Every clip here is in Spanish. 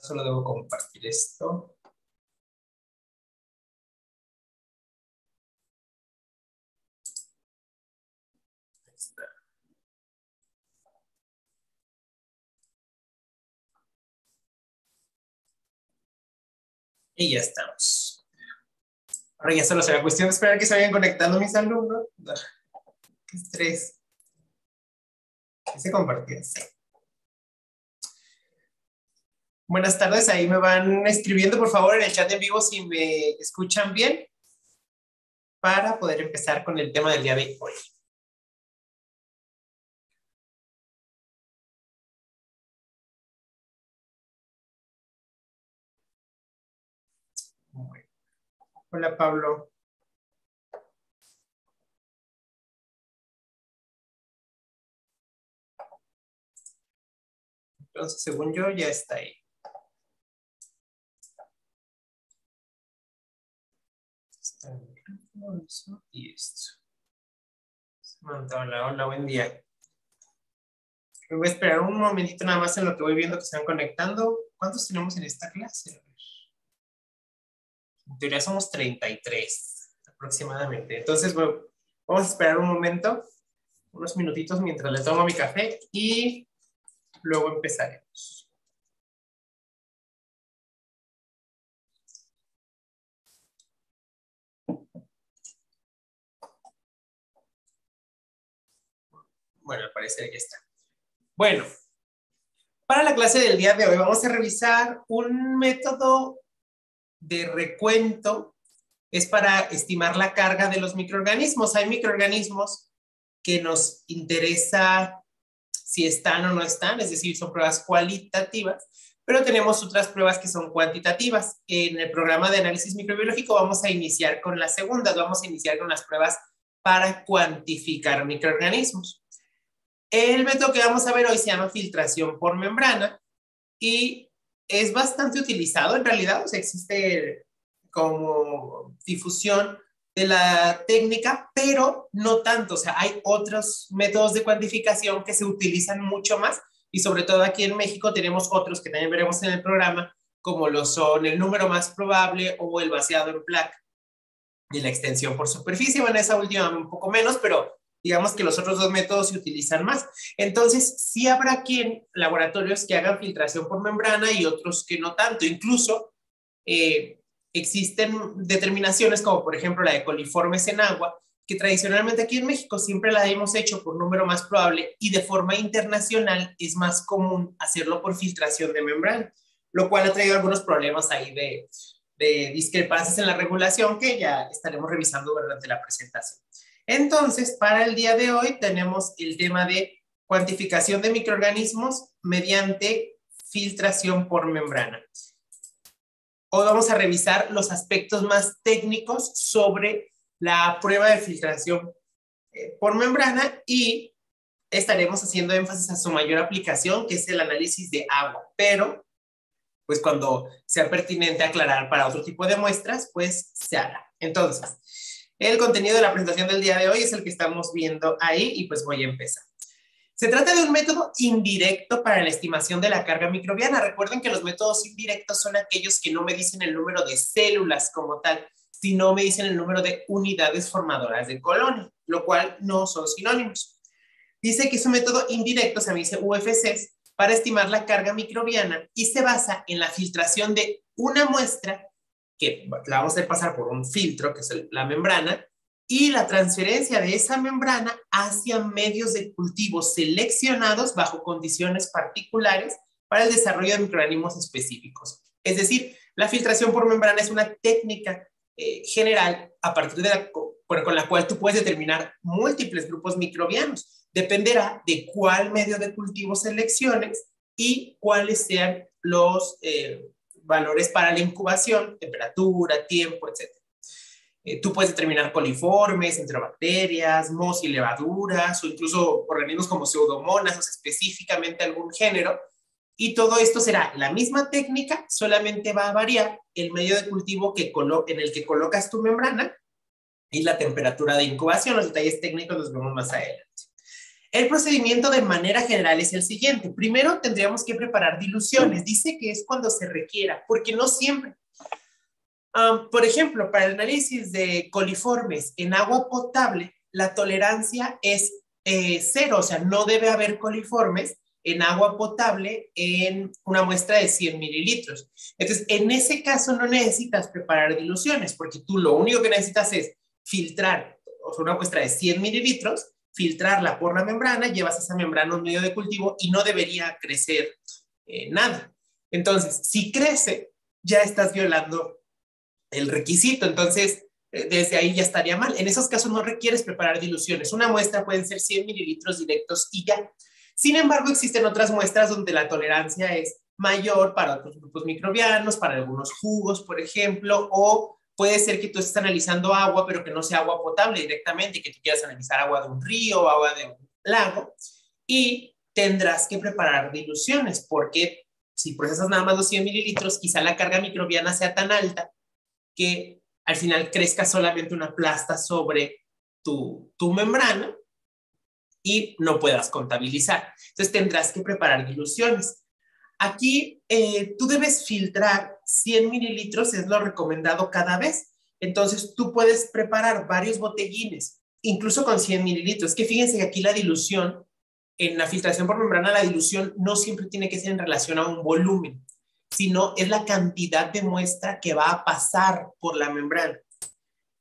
Solo debo compartir esto. Y ya estamos. Ahora ya solo será cuestión de esperar que se vayan conectando mis alumnos. Qué estrés. ¿Qué se compartió? Sí. Buenas tardes, ahí me van escribiendo por favor en el chat en vivo si me escuchan bien para poder empezar con el tema del día de hoy. Hola Pablo. Entonces, según yo, ya está ahí. Está eso y esto. Hola, hola, buen día. Voy a esperar un momentito nada más en lo que voy viendo que se están conectando. ¿Cuántos tenemos en esta clase? En teoría somos 33 aproximadamente. Entonces, vamos a esperar un momento, unos minutitos mientras le tomo mi café y luego empezaremos. Bueno, al parecer ya está. Bueno, para la clase del día de hoy vamos a revisar un método de recuento. Es para estimar la carga de los microorganismos. Hay microorganismos que nos interesa si están o no están, es decir, son pruebas cualitativas, pero tenemos otras pruebas que son cuantitativas. En el programa de análisis microbiológico vamos a iniciar con las segundas, vamos a iniciar con las pruebas para cuantificar microorganismos. El método que vamos a ver hoy se llama filtración por membrana y es bastante utilizado en realidad, o sea, existe como difusión de la técnica, pero no tanto, o sea, hay otros métodos de cuantificación que se utilizan mucho más y sobre todo aquí en México tenemos otros que también veremos en el programa, como lo son el número más probable o el vaciado en placa y la extensión por superficie. Bueno, esa última un poco menos, pero digamos que los otros dos métodos se utilizan más. Entonces, sí habrá quien, laboratorios que hagan filtración por membrana y otros que no tanto. Incluso eh, existen determinaciones como por ejemplo la de coliformes en agua, que tradicionalmente aquí en México siempre la hemos hecho por número más probable y de forma internacional es más común hacerlo por filtración de membrana, lo cual ha traído algunos problemas ahí de, de discrepancias en la regulación que ya estaremos revisando durante la presentación. Entonces, para el día de hoy tenemos el tema de cuantificación de microorganismos mediante filtración por membrana. Hoy vamos a revisar los aspectos más técnicos sobre la prueba de filtración eh, por membrana y estaremos haciendo énfasis a su mayor aplicación, que es el análisis de agua. Pero, pues cuando sea pertinente aclarar para otro tipo de muestras, pues se hará. Entonces, el contenido de la presentación del día de hoy es el que estamos viendo ahí y pues voy a empezar. Se trata de un método indirecto para la estimación de la carga microbiana. Recuerden que los métodos indirectos son aquellos que no me dicen el número de células como tal, sino me dicen el número de unidades formadoras de colonia, lo cual no son sinónimos. Dice que es un método indirecto, se me dice UFCs, para estimar la carga microbiana y se basa en la filtración de una muestra que la vamos a pasar por un filtro, que es la membrana, y la transferencia de esa membrana hacia medios de cultivo seleccionados bajo condiciones particulares para el desarrollo de microorganismos específicos. Es decir, la filtración por membrana es una técnica eh, general a partir de la, con la cual tú puedes determinar múltiples grupos microbianos. Dependerá de cuál medio de cultivo selecciones y cuáles sean los eh, valores para la incubación, temperatura, tiempo, etc. Eh, tú puedes determinar coliformes, enterobacterias, mos y levaduras, o incluso organismos como pseudomonas, o específicamente algún género, Y todo esto será la misma técnica, solamente va a variar el medio de cultivo que en el que colocas tu membrana y la temperatura de incubación. Los detalles técnicos los vemos más adelante. El procedimiento de manera general es el siguiente. Primero tendríamos que preparar diluciones. Dice que es cuando se requiera, porque no siempre. por ejemplo, para el análisis de coliformes en agua potable, la tolerancia es eh, cero, o sea, no debe haber coliformes en agua potable en una muestra de 100 mililitros. Entonces, en ese caso no necesitas preparar diluciones, porque tú lo único que necesitas es filtrar, una muestra de 100 mililitros, filtrarla por la membrana, llevas esa membrana a un medio de cultivo y no debería crecer eh, nada. Entonces, si crece, ya estás violando el requisito. Entonces, eh, desde ahí ya estaría mal. En esos casos no requieres preparar diluciones. Una muestra pueden ser 100 mililitros directos y ya. Sin embargo, existen otras muestras donde la tolerancia es mayor para otros grupos microbianos, para algunos jugos, por ejemplo, o puede ser que tú estés analizando agua, pero que no sea agua potable directamente, que tú quieras analizar agua de un río agua de un lago, y tendrás que preparar diluciones, porque si procesas nada más los 100 mililitros, quizá la carga microbiana sea tan alta que al final crezca solamente una plasta sobre tu, tu membrana y no puedas contabilizar. Entonces tendrás que preparar diluciones. Aquí eh, tú debes filtrar 100 mililitros, es lo recomendado cada vez. Entonces tú puedes preparar varios botellines, incluso con 100 mililitros. Que fíjense que aquí la dilución, en la filtración por membrana, la dilución no siempre tiene que ser en relación a un volumen, sino es la cantidad de muestra que va a pasar por la membrana.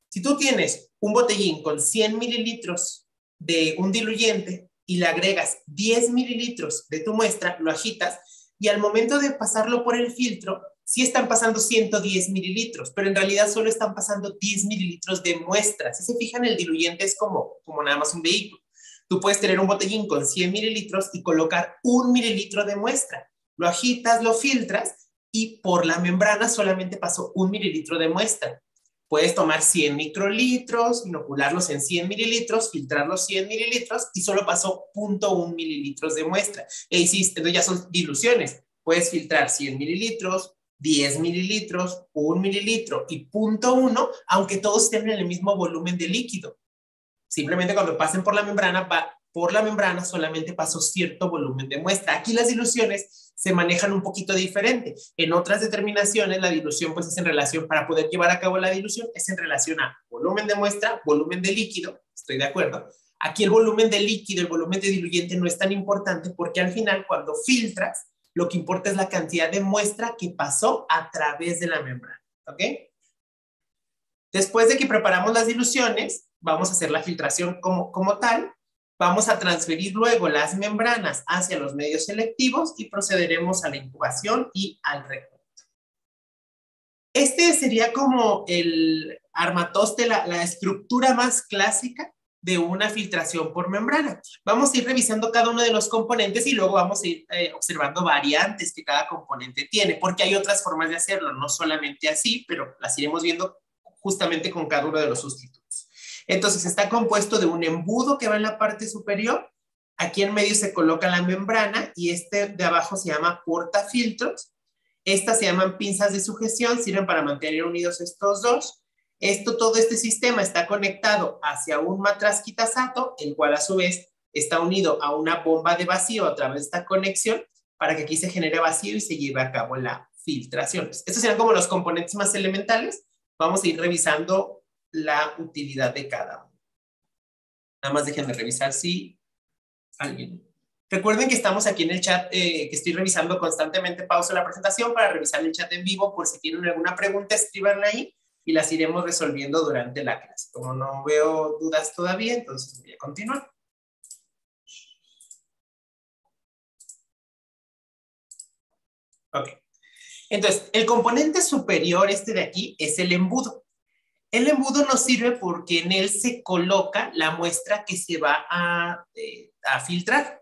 Si tú tienes un botellín con 100 mililitros de un diluyente y le agregas 10 mililitros de tu muestra, lo agitas y al momento de pasarlo por el filtro, sí están pasando 110 mililitros, pero en realidad solo están pasando 10 mililitros de muestra. Si se fijan, el diluyente es como, como nada más un vehículo. Tú puedes tener un botellín con 100 mililitros y colocar un mililitro de muestra. Lo agitas, lo filtras y por la membrana solamente pasó un mililitro de muestra. Puedes tomar 100 microlitros, inocularlos en 100 mililitros, filtrar los 100 mililitros y solo pasó 0.1 mililitros de muestra. E hiciste, entonces ya son diluciones. Puedes filtrar 100 mililitros, 10 mililitros, 1 mililitro y 0.1, aunque todos estén en el mismo volumen de líquido. Simplemente cuando pasen por la membrana, por la membrana solamente pasó cierto volumen de muestra. Aquí las diluciones se manejan un poquito diferente. En otras determinaciones, la dilución pues es en relación, para poder llevar a cabo la dilución, es en relación a volumen de muestra, volumen de líquido, estoy de acuerdo. Aquí el volumen de líquido, el volumen de diluyente no es tan importante porque al final cuando filtras, lo que importa es la cantidad de muestra que pasó a través de la membrana, ¿ok? Después de que preparamos las diluciones, vamos a hacer la filtración como, como tal Vamos a transferir luego las membranas hacia los medios selectivos y procederemos a la incubación y al recuento. Este sería como el armatoste, la, la estructura más clásica de una filtración por membrana. Vamos a ir revisando cada uno de los componentes y luego vamos a ir eh, observando variantes que cada componente tiene, porque hay otras formas de hacerlo, no solamente así, pero las iremos viendo justamente con cada uno de los sustitutos. Entonces está compuesto de un embudo que va en la parte superior. Aquí en medio se coloca la membrana y este de abajo se llama portafiltros. Estas se llaman pinzas de sujeción, sirven para mantener unidos estos dos. Esto, todo este sistema está conectado hacia un matraz quitasato, el cual a su vez está unido a una bomba de vacío a través de esta conexión para que aquí se genere vacío y se lleve a cabo la filtración. Estos serán como los componentes más elementales. Vamos a ir revisando la utilidad de cada uno. Nada más déjenme revisar si alguien. Recuerden que estamos aquí en el chat, eh, que estoy revisando constantemente. Pausa la presentación para revisar el chat en vivo. Por si tienen alguna pregunta, escríbanla ahí y las iremos resolviendo durante la clase. Como no veo dudas todavía, entonces voy a continuar. Ok. Entonces, el componente superior, este de aquí, es el embudo. El embudo nos sirve porque en él se coloca la muestra que se va eh, a, filtrar.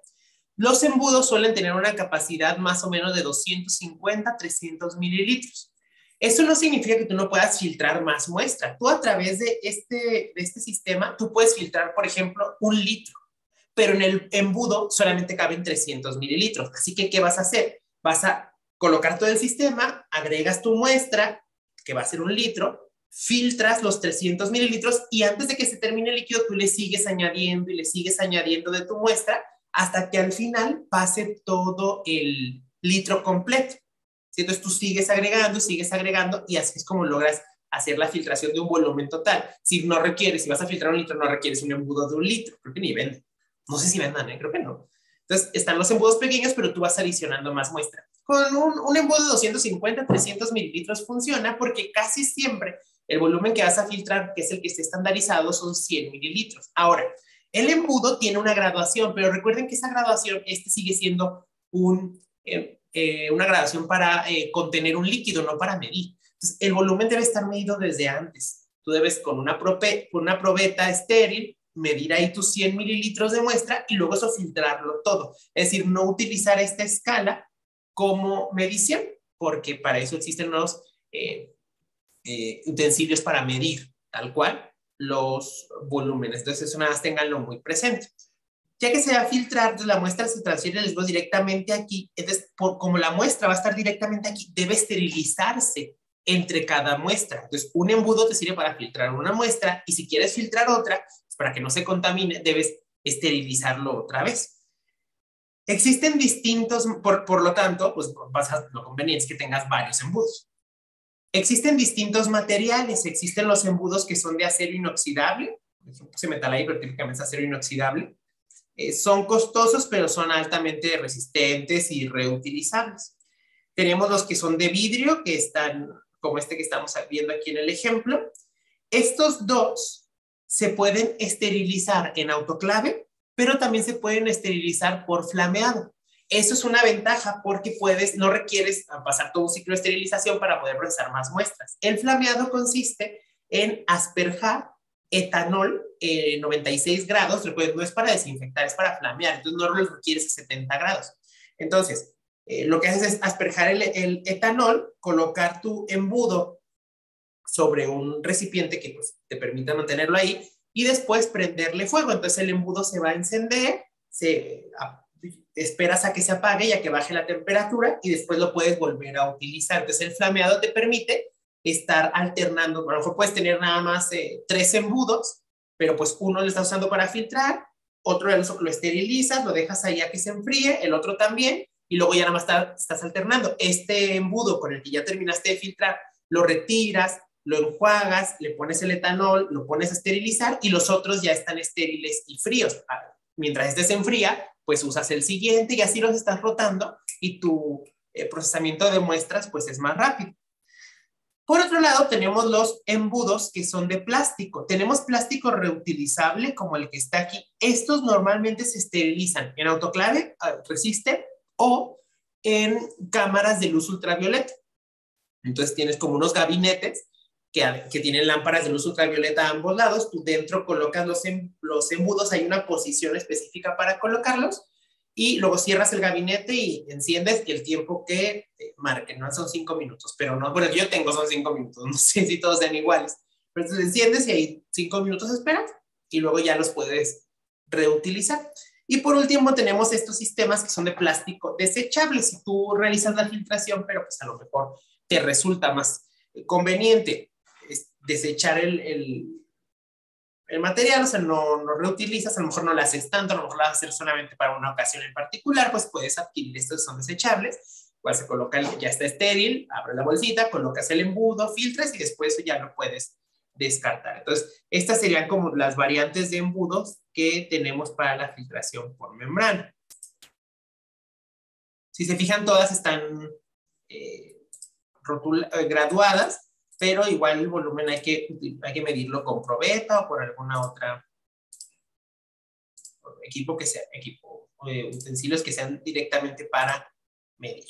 Los embudos suelen tener una capacidad más o menos de 250, 300 mililitros. Eso no significa que tú no puedas filtrar más muestra. Tú a través de este, de este sistema, tú puedes filtrar, por ejemplo, un litro, pero en el embudo solamente caben 300 mililitros. Así que, ¿qué vas a hacer? vas a colocar todo el sistema, agregas tu muestra, que va a ser un litro, filtras los 300 mililitros y antes de que se termine el líquido, tú le sigues añadiendo y le sigues añadiendo de tu muestra hasta que al final pase todo el litro completo. Entonces tú sigues agregando, sigues agregando y así es como logras hacer la filtración de un volumen total. Si no requieres, si vas a filtrar un litro, no requieres un embudo de un litro. Creo que ni venden. No sé si vendan, ¿eh? creo que no. Entonces están los embudos pequeños, pero tú vas adicionando más muestra. Con un, un embudo de 250, 300 mililitros funciona porque casi siempre el volumen que vas a filtrar, que es el que está estandarizado, son 100 mililitros. Ahora, el embudo tiene una graduación, pero recuerden que esa graduación, este sigue siendo un, eh, eh, una graduación para eh, contener un líquido, no para medir. Entonces, el volumen debe estar medido desde antes. Tú debes con una, prope, con una probeta estéril medir ahí tus 100 mililitros de muestra y luego eso filtrarlo todo. Es decir, no utilizar esta escala como medición, porque para eso existen los utensilios para medir, tal cual, los volúmenes. Entonces, eso nada más tenganlo muy presente. Ya que se va a filtrar, la muestra se transfiere el directamente aquí. Entonces, por, como la muestra va a estar directamente aquí, debe esterilizarse entre cada muestra. Entonces, un embudo te sirve para filtrar una muestra y si quieres filtrar otra, pues, para que no se contamine, debes esterilizarlo otra vez. Existen distintos, por, por lo tanto, pues vas a, lo conveniente es que tengas varios embudos. Existen distintos materiales, existen los embudos que son de acero inoxidable, puse metal ahí, pero típicamente es acero inoxidable. Eh, son costosos, pero son altamente resistentes y reutilizables. Tenemos los que son de vidrio, que están como este que estamos viendo aquí en el ejemplo. Estos dos se pueden esterilizar en autoclave, pero también se pueden esterilizar por flameado. Eso es una ventaja porque puedes, no requieres pasar todo un ciclo de esterilización para poder procesar más muestras. El flameado consiste en asperjar etanol eh, 96 grados, no es para desinfectar, es para flamear, entonces no lo requieres a 70 grados. Entonces, eh, lo que haces es asperjar el, el, etanol, colocar tu embudo sobre un recipiente que pues, te permita mantenerlo ahí y después prenderle fuego. Entonces el embudo se va a encender, se esperas a que se apague y a que baje la temperatura y después lo puedes volver a utilizar. Entonces el flameado te permite estar alternando, a lo mejor puedes tener nada más eh, tres embudos, pero pues uno lo estás usando para filtrar, otro lo esterilizas, lo dejas ahí a que se enfríe, el otro también, y luego ya nada más estás alternando. Este embudo con el que ya terminaste de filtrar, lo retiras, lo enjuagas, le pones el etanol, lo pones a esterilizar y los otros ya están estériles y fríos. Ah, mientras este se enfría, pues usas el siguiente y así los estás rotando y tu eh, procesamiento de muestras pues es más rápido. Por otro lado, tenemos los embudos que son de plástico. Tenemos plástico reutilizable como el que está aquí. Estos normalmente se esterilizan en autoclave, ah, resisten, o en cámaras de luz ultravioleta. Entonces tienes como unos gabinetes que, que, tienen lámparas de luz ultravioleta a ambos lados. Tú dentro colocas los, em, los embudos, hay una posición específica para colocarlos y luego cierras el gabinete y enciendes el tiempo que marquen, ¿no? Son cinco minutos, pero no, bueno, yo tengo son cinco minutos, no sé si todos sean iguales, pero entonces enciendes y ahí cinco minutos esperas y luego ya los puedes reutilizar. Y por último tenemos estos sistemas que son de plástico desechable. Si tú realizas la filtración, pero pues a lo mejor te resulta más conveniente desechar el, el material, o sea, no, no, reutilizas, a lo mejor no lo haces tanto, a lo mejor lo vas a hacer solamente para una ocasión en particular, pues puedes adquirir estos son desechables, cual se coloca, el, ya está estéril, abre la bolsita, colocas el embudo, filtras y después ya lo puedes descartar. Entonces, estas serían como las variantes de embudos que tenemos para la filtración por membrana. Si se fijan, todas están eh, eh, graduadas, pero igual el volumen hay que, hay que medirlo con probeta o por alguna otra equipo que sea, equipo, eh, utensilios que sean directamente para medir.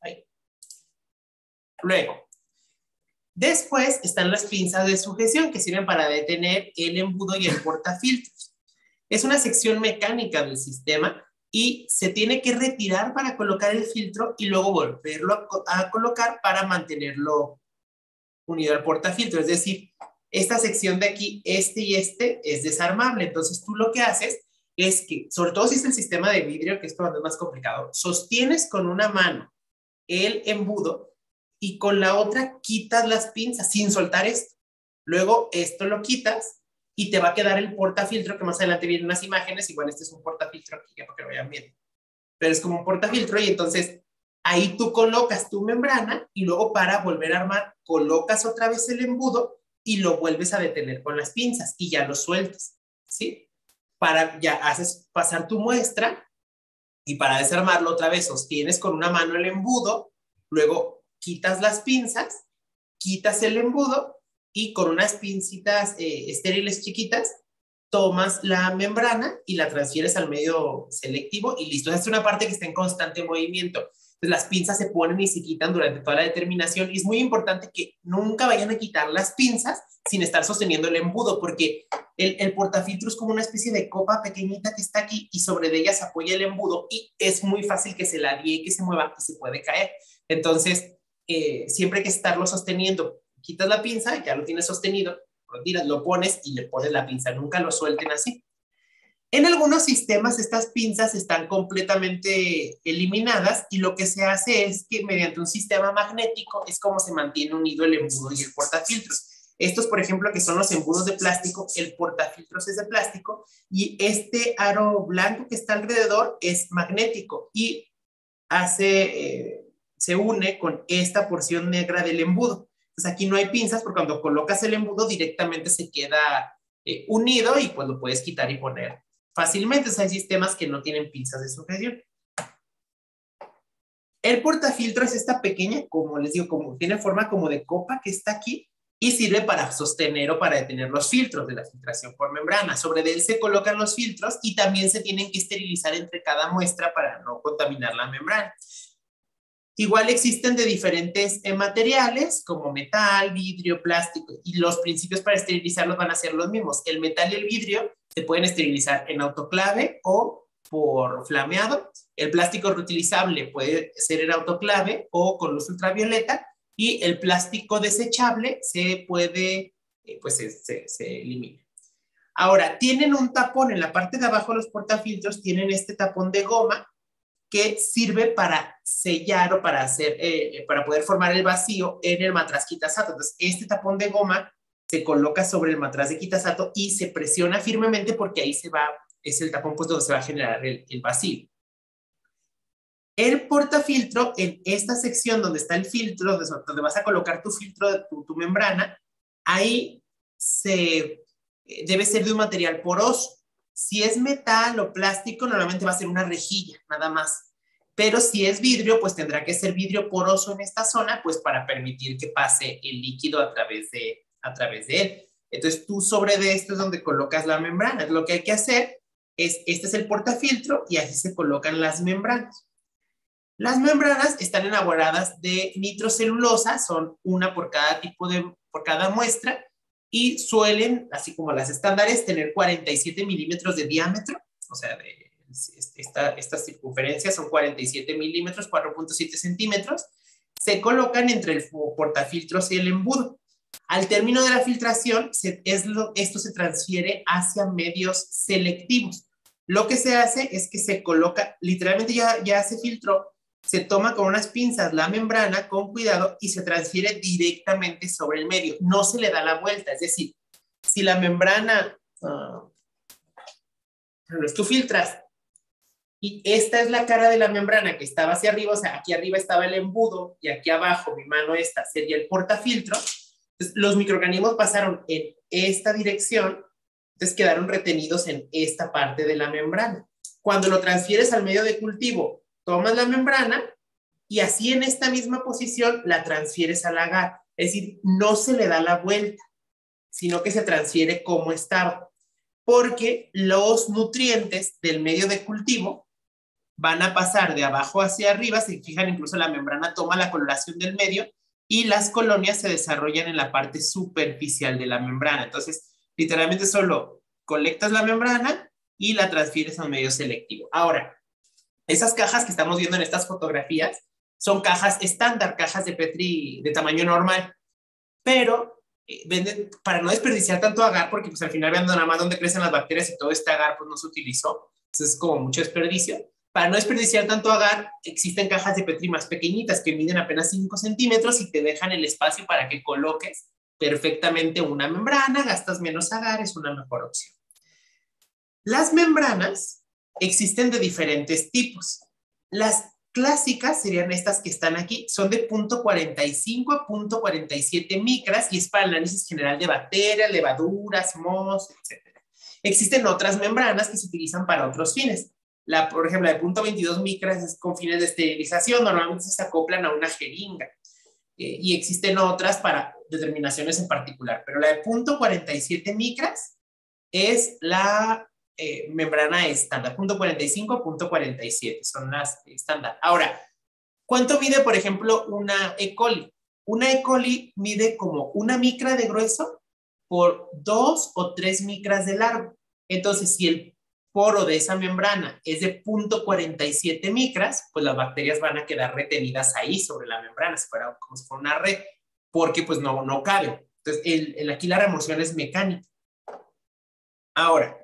Ahí. Luego, Después están las pinzas de sujeción que sirven para detener el embudo y el portafiltros. Es una sección mecánica del sistema y se tiene que retirar para colocar el filtro y luego volverlo a, colocar para mantenerlo unido al portafiltro. Es decir, esta sección de aquí, este y este, es desarmable. Entonces tú lo que haces es que, sobre todo si es el sistema de vidrio, que es es más complicado, sostienes con una mano el embudo y con la otra quitas las pinzas sin soltar esto. Luego esto lo quitas y te va a quedar el portafiltro, que más adelante vienen unas imágenes, igual este es un portafiltro aquí, para que lo vean bien. Pero es como un portafiltro y entonces ahí tú colocas tu membrana y luego para volver a armar, colocas otra vez el embudo y lo vuelves a detener con las pinzas y ya lo sueltas, ¿sí? Para, ya haces pasar tu muestra y para desarmarlo otra vez sostienes con una mano el embudo, luego quitas las pinzas, quitas el embudo y con unas pincitas eh, estériles chiquitas tomas la membrana y la transfieres al medio selectivo y listo. es una parte que está en constante movimiento las pinzas se ponen y se quitan durante toda la determinación y es muy importante que nunca vayan a quitar las pinzas sin estar sosteniendo el embudo porque el, el portafiltro es como una especie de copa pequeñita que está aquí y sobre ella se apoya el embudo y es muy fácil que se la die, que se mueva y se puede caer. Entonces, eh, siempre hay que estarlo sosteniendo. Quitas la pinza ya lo tienes sostenido, lo tiras, lo pones y le pones la pinza. Nunca lo suelten así. En algunos sistemas estas pinzas están completamente eliminadas y lo que se hace es que mediante un sistema magnético es como se mantiene unido el embudo y el portafiltros. Estos, por ejemplo, que son los embudos de plástico, el portafiltros es de plástico y este aro blanco que está alrededor es magnético y hace, eh, se une con esta porción negra del embudo. Entonces aquí no hay pinzas porque cuando colocas el embudo directamente se queda eh, unido y pues lo puedes quitar y poner fácilmente. hay sistemas que no tienen pinzas de sujeción. El portafiltro es esta pequeña, como les digo, como tiene forma como de copa que está aquí y sirve para sostener o para detener los filtros de la filtración por membrana. Sobre él se colocan los filtros y también se tienen que esterilizar entre cada muestra para no contaminar la membrana. Igual existen de diferentes eh, materiales como metal, vidrio, plástico y los principios para esterilizarlos van a ser los mismos. El metal y el vidrio se pueden esterilizar en autoclave o por flameado. El plástico reutilizable puede ser en autoclave o con luz ultravioleta y el plástico desechable se puede, eh, pues se, elimina. Ahora, tienen un tapón en la parte de abajo de los portafiltros, tienen este tapón de goma que sirve para sellar o para hacer, eh, para poder formar el vacío en el matraz quitasato. Entonces, este tapón de goma se coloca sobre el matraz de quitasato y se presiona firmemente porque ahí se va, es el tapón pues donde se va a generar el, vacío. El portafiltro, en esta sección donde está el filtro, donde vas a colocar tu filtro, de tu membrana, ahí se eh, debe ser de un material poroso. Si es metal o plástico, normalmente va a ser una rejilla, nada más. Pero si es vidrio, pues tendrá que ser vidrio poroso en esta zona, pues para permitir que pase el líquido a través de, a través de él. Entonces tú sobre de esto es donde colocas la membrana. Lo que hay que hacer es, este es el portafiltro y así se colocan las membranas. Las membranas están elaboradas de nitrocelulosa, son una por cada tipo de, por cada muestra, y suelen, así como las estándares, tener 47 milímetros de diámetro, o sea, de, esta, estas circunferencias son 47 milímetros, 4.7 centímetros, se colocan entre el portafiltros y el embudo. Al término de la filtración, esto se transfiere hacia medios selectivos. Lo que se hace es que se coloca, literalmente ya, ya se filtró, se toma con unas pinzas la membrana con cuidado y se transfiere directamente sobre el medio. No se le da la vuelta. Es decir, si la membrana, uh, tú filtras y esta es la cara de la membrana que estaba hacia arriba, o sea, aquí arriba estaba el embudo y aquí abajo, mi mano esta, sería el portafiltro. Los microorganismos pasaron en esta dirección, entonces quedaron retenidos en esta parte de la membrana. Cuando lo transfieres al medio de cultivo tomas la membrana y así en esta misma posición la transfieres al agar. Es decir, no se le da la vuelta, sino que se transfiere como estaba. Porque los nutrientes del medio de cultivo van a pasar de abajo hacia arriba, se fijan, incluso la membrana toma la coloración del medio y las colonias se desarrollan en la parte superficial de la membrana. Entonces, literalmente solo colectas la membrana y la transfieres a un medio selectivo. Ahora, esas cajas que estamos viendo en estas fotografías son cajas estándar, cajas de Petri de tamaño normal, pero eh, venden, para no desperdiciar tanto agar, porque pues al final vean nada más dónde crecen las bacterias y todo este agar pues no se utilizó, entonces es como mucho desperdicio. Para no desperdiciar tanto agar, existen cajas de Petri más pequeñitas que miden apenas 5 centímetros y te dejan el espacio para que coloques perfectamente una membrana, gastas menos agar, es una mejor opción. Las membranas existen de diferentes tipos. Las clásicas serían estas que están aquí, son de punto 45 a punto 47 micras y es para el análisis general de bacterias, levaduras, mohos, etc. Existen otras membranas que se utilizan para otros fines. La, por ejemplo, la de punto 22 micras es con fines de esterilización, normalmente se acoplan a una jeringa. Eh, y existen otras para determinaciones en particular, pero la de punto 47 micras es la eh, membrana estándar, punto 45, punto 47, son las estándar. Ahora, ¿cuánto mide, por ejemplo, una E. coli? Una E. coli mide como una micra de grueso por dos o tres micras de largo. Entonces, si el poro de esa membrana es de punto 47 micras, pues las bacterias van a quedar retenidas ahí sobre la membrana, si fuera, como si fuera una red, porque pues no, no cabe. Entonces, el, aquí la remoción es mecánica. Ahora,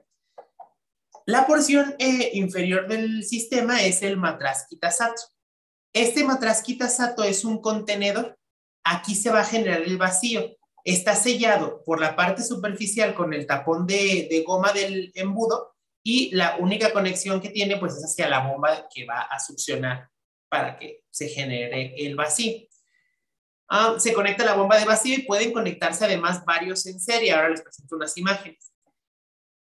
la porción eh, inferior del sistema es el matraz quitasato. Este matraz quitasato es un contenedor. Aquí se va a generar el vacío. Está sellado por la parte superficial con el tapón de, de goma del embudo y la única conexión que tiene pues es hacia la bomba que va a succionar para que se genere el vacío. Ah, se conecta la bomba de vacío y pueden conectarse además varios en serie. Ahora les presento unas imágenes.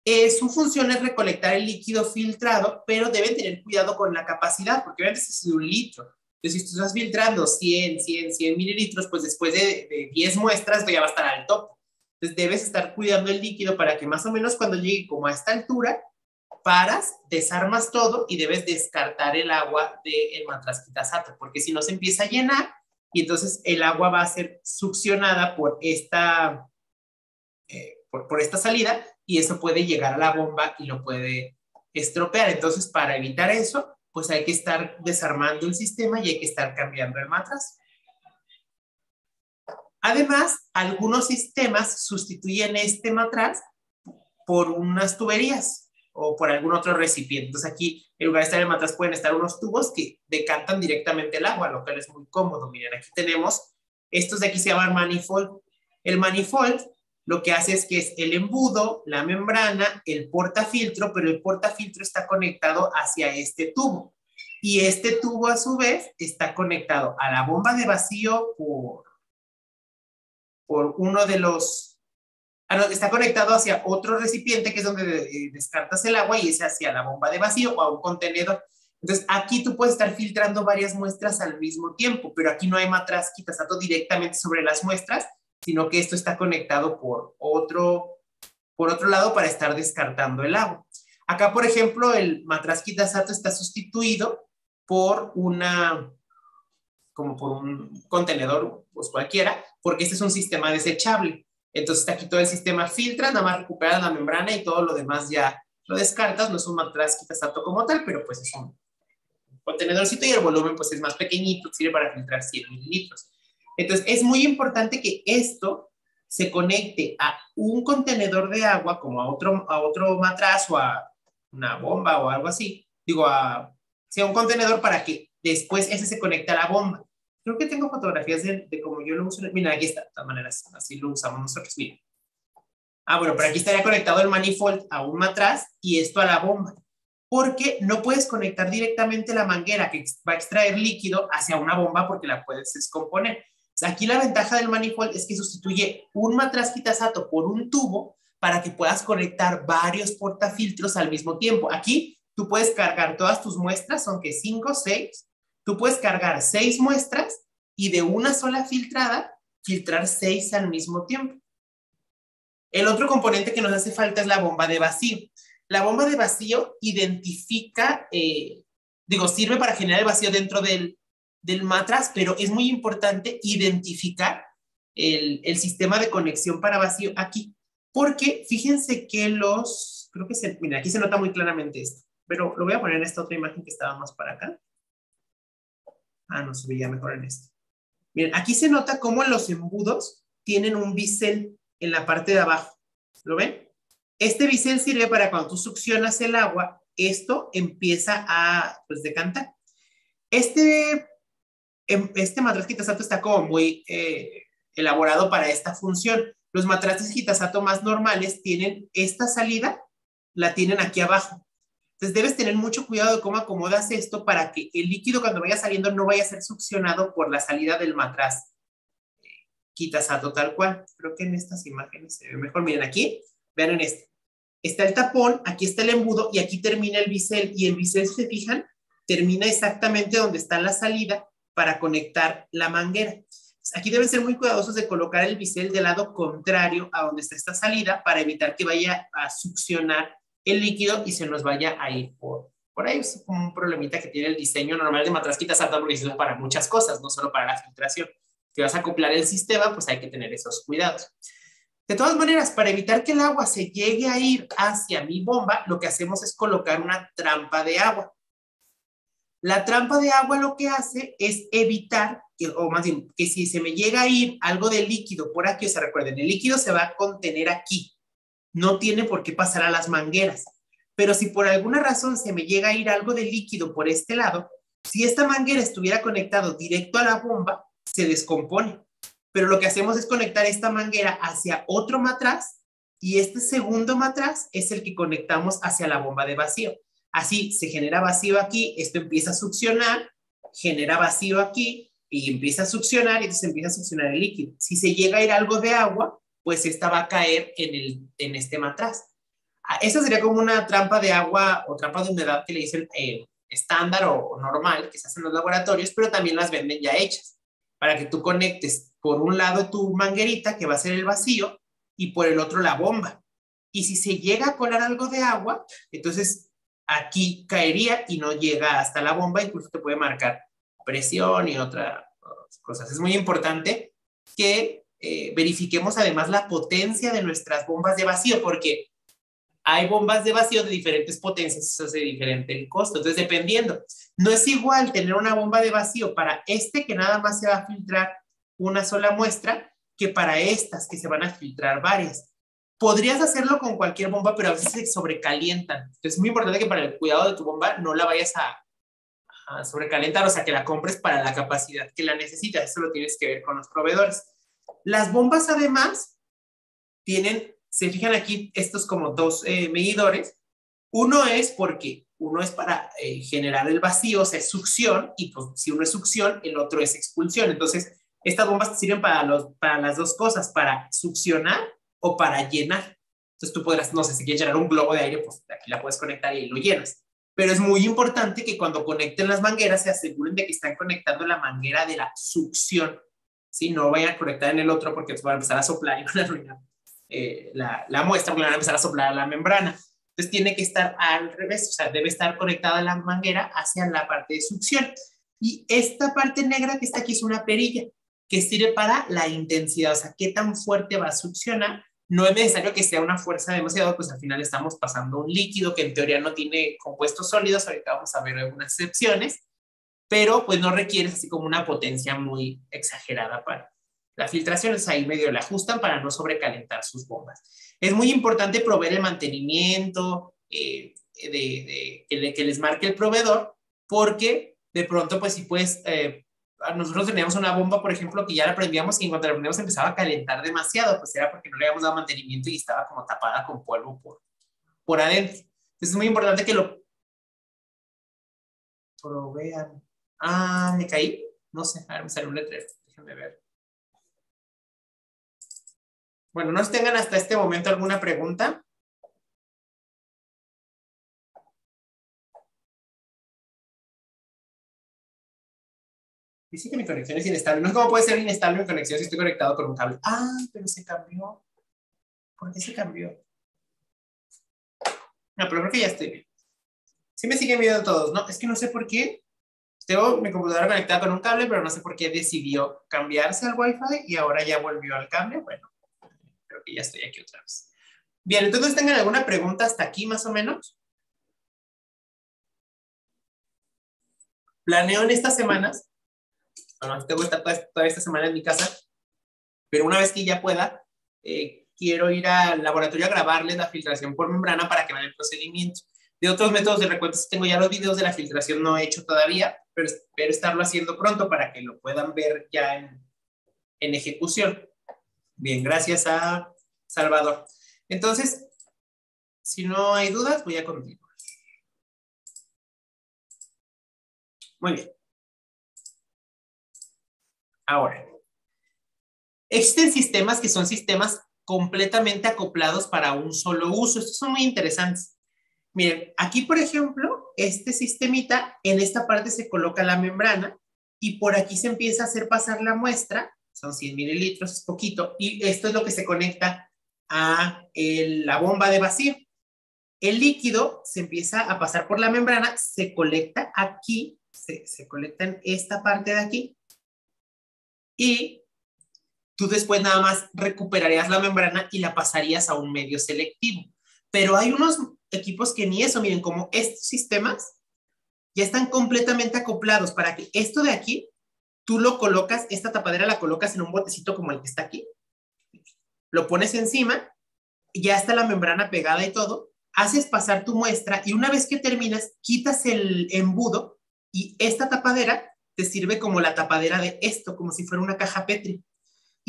Eh, su función es recolectar el líquido filtrado, pero deben tener cuidado con la capacidad, porque obviamente es un litro. Entonces, si tú estás filtrando 100, 100, 100 mililitros, pues después de, de 10 muestras, ya va a estar al top. Entonces, debes estar cuidando el líquido para que más o menos cuando llegue como a esta altura, paras, desarmas todo y debes descartar el agua del matrasquitasato, porque si no se empieza a llenar y entonces el agua va a ser succionada por esta, eh, por, por, esta salida y eso puede llegar a la bomba y lo puede estropear. Entonces, para evitar eso, pues hay que estar desarmando el sistema y hay que estar cambiando el matraz. Además, algunos sistemas sustituyen este matraz por unas tuberías o por algún otro recipiente. Entonces aquí, en lugar de estar en matraz, pueden estar unos tubos que decantan directamente el agua, lo cual es muy cómodo. Miren, aquí tenemos, estos de aquí se llaman manifold. El manifold lo que hace es que es el embudo, la membrana, el portafiltro, pero el portafiltro está conectado hacia este tubo. Y este tubo, a su vez, está conectado a la bomba de vacío por, por uno de los está conectado hacia otro recipiente que es donde eh, descartas el agua y es hacia la bomba de vacío o a un contenedor. Entonces, aquí tú puedes estar filtrando varias muestras al mismo tiempo, pero aquí no hay matraz quitasato directamente sobre las muestras, sino que esto está conectado por otro, por otro lado para estar descartando el agua. Acá, por ejemplo, el matraz quitasato está sustituido por una, como por un contenedor, pues cualquiera, porque este es un sistema desechable. Entonces aquí todo el sistema filtra, nada más recupera la membrana y todo lo demás ya lo descartas. No es un matraz quitasato como tal, pero pues es un contenedorcito y el volumen pues es más pequeñito, sirve para filtrar 100 mililitros. Entonces es muy importante que esto se conecte a un contenedor de agua como a otro, a otro matraz o a una bomba o algo así. Digo, a, sea un contenedor para que después ese se conecte a la bomba. Creo que tengo fotografías de, cómo yo lo uso. Mira, aquí está, de todas maneras, así lo usamos nosotros. Mira. Ah, bueno, pero aquí estaría conectado el manifold a un matraz y esto a la bomba. Porque no puedes conectar directamente la manguera que va a extraer líquido hacia una bomba porque la puedes descomponer. aquí la ventaja del manifold es que sustituye un matraz quitasato por un tubo para que puedas conectar varios portafiltros al mismo tiempo. Aquí tú puedes cargar todas tus muestras, son que 5, 6, Tú puedes cargar seis muestras y de una sola filtrada, filtrar seis al mismo tiempo. El otro componente que nos hace falta es la bomba de vacío. La bomba de vacío identifica, eh, digo, sirve para generar el vacío dentro del, del matraz, pero es muy importante identificar el, el, sistema de conexión para vacío aquí, porque fíjense que los, creo que se, mira, aquí se nota muy claramente esto, pero lo voy a poner en esta otra imagen que estaba más para acá. Ah, no se veía mejor en este. Miren, aquí se nota cómo los embudos tienen un bisel en la parte de abajo. ¿Lo ven? Este bisel sirve para cuando tú succionas el agua, esto empieza a pues, decantar. Este, em, este matraz Kitasato está como muy eh, elaborado para esta función. Los matraces Kitasato más normales tienen esta salida, la tienen aquí abajo. Entonces debes tener mucho cuidado de cómo acomodas esto para que el líquido cuando vaya saliendo no vaya a ser succionado por la salida del matraz. Kitasato tal cual. Creo que en estas imágenes se ve mejor. Miren aquí, vean en este. Está el tapón, aquí está el embudo y aquí termina el bisel. Y el bisel, si se fijan, termina exactamente donde está la salida para conectar la manguera. Aquí deben ser muy cuidadosos de colocar el bisel del lado contrario a donde está esta salida para evitar que vaya a succionar el líquido y se nos vaya a ir por, por ahí. Es un problemita que tiene el diseño normal de matrasquita santa porque es para muchas cosas, no solo para la filtración. Si vas a acoplar el sistema, pues hay que tener esos cuidados. De todas maneras, para evitar que el agua se llegue a ir hacia mi bomba, lo que hacemos es colocar una trampa de agua. La trampa de agua lo que hace es evitar, o más bien, que si se me llega a ir algo de líquido por aquí, o sea, recuerden, el líquido se va a contener aquí, no tiene por qué pasar a las mangueras. Pero si por alguna razón se me llega a ir algo de líquido por este lado, si esta manguera estuviera conectado directo a la bomba, se descompone. Pero lo que hacemos es conectar esta manguera hacia otro matraz y este segundo matraz es el que conectamos hacia la bomba de vacío. Así se genera vacío aquí, esto empieza a succionar, genera vacío aquí y empieza a succionar y entonces empieza a succionar el líquido. Si se llega a ir algo de agua, pues esta va a caer en, el, en este matraz. Ah, esa sería como una trampa de agua o trampa de humedad que le dicen eh, estándar o, normal que se hace en los laboratorios, pero también las venden ya hechas para que tú conectes por un lado tu manguerita, que va a ser el vacío, y por el otro la bomba. Y si se llega a colar algo de agua, entonces aquí caería y no llega hasta la bomba, incluso te puede marcar presión y otras cosas. Es muy importante que eh, verifiquemos además la potencia de nuestras bombas de vacío, porque hay bombas de vacío de diferentes potencias, eso hace diferente el costo. Entonces, dependiendo, no es igual tener una bomba de vacío para este que nada más se va a filtrar una sola muestra que para estas que se van a filtrar varias. Podrías hacerlo con cualquier bomba, pero a veces se sobrecalientan. Entonces, es muy importante que para el cuidado de tu bomba no la vayas a, a sobrecalentar, o sea, que la compres para la capacidad que la necesitas. Eso lo tienes que ver con los proveedores. Las bombas, además, tienen se fijan aquí estos como dos eh, medidores. Uno es porque uno es para eh, generar el vacío, o sea, es succión, y pues si uno es succión, el otro es expulsión. Entonces, estas bombas sirven para, los, para las dos cosas, para succionar o para llenar. Entonces tú podrás, no sé, si quieres llenar un globo de aire, pues aquí la puedes conectar y lo llenas. Pero es muy importante que cuando conecten las mangueras se aseguren de que están conectando la manguera de la succión. Si no vayan a conectar en el otro porque van a empezar a soplar y van a arruinar eh, la, la, muestra porque van a empezar a soplar la membrana. Entonces tiene que estar al revés, o sea, debe estar conectada la manguera hacia la parte de succión. Y esta parte negra que está aquí es una perilla que sirve para la intensidad, o sea, qué tan fuerte va a succionar. No es necesario que sea una fuerza demasiado, pues al final estamos pasando un líquido que en teoría no tiene compuestos sólidos, ahorita vamos a ver algunas excepciones, pero pues no requiere así como una potencia muy exagerada para, la filtración es ahí medio la ajustan para no sobrecalentar sus bombas. Es muy importante proveer el mantenimiento, eh, de, que les marque el proveedor, porque de pronto, pues si puedes, eh, nosotros teníamos una bomba, por ejemplo, que ya la prendíamos y en cuanto la prendíamos empezaba a calentar demasiado, pues era porque no le habíamos dado mantenimiento y estaba como tapada con polvo por, por adentro. Entonces es muy importante que lo provean. Ah, me caí. No sé, a ver, me salió un letrero. Déjenme ver. Bueno, ¿nos tengan hasta este momento alguna pregunta? Dice que mi conexión es inestable. No cómo puede ser inestable mi conexión si estoy conectado con un cable. Ah, pero se cambió. ¿Por qué se cambió? No, pero creo que ya estoy bien. Sí me siguen viendo todos, ¿no? Es que no sé por qué. Tengo mi computadora conectada con un cable, pero no sé por qué decidió cambiarse al Wi-Fi y ahora ya volvió al cable. Bueno, que ya estoy aquí otra vez. Bien, entonces tengan alguna pregunta hasta aquí más o menos. Planeo en estas semanas, bueno, tengo esta, toda esta semana en mi casa, Pero una vez que ya pueda, eh, quiero ir al laboratorio a grabarles la filtración por membrana para que vean el procedimiento. De otros métodos de recuento, tengo ya los videos de la filtración, no he hecho todavía, pero espero estarlo haciendo pronto para que lo puedan ver ya en, en ejecución. Bien, gracias a Salvador. Entonces, si no hay dudas, voy a continuar. Muy bien. Ahora, existen sistemas que son sistemas completamente acoplados para un solo uso. Estos son muy interesantes. Miren, aquí, por ejemplo, este sistemita, en esta parte se coloca la membrana y por aquí se empieza a hacer pasar la muestra, son 100 mililitros, es poquito, y esto es lo que se conecta a la bomba de vacío. El líquido se empieza a pasar por la membrana, se colecta aquí, se, se colecta en esta parte de aquí, y tú después nada más recuperarías la membrana y la pasarías a un medio selectivo. Pero hay unos equipos que ni eso, miren, como estos sistemas ya están completamente acoplados para que esto de aquí, tú lo colocas, esta tapadera la colocas en un botecito como el que está aquí, lo pones encima, ya está la membrana pegada y todo, haces pasar tu muestra y una vez que terminas, quitas el embudo y esta tapadera te sirve como la tapadera de esto, como si fuera una caja Petri.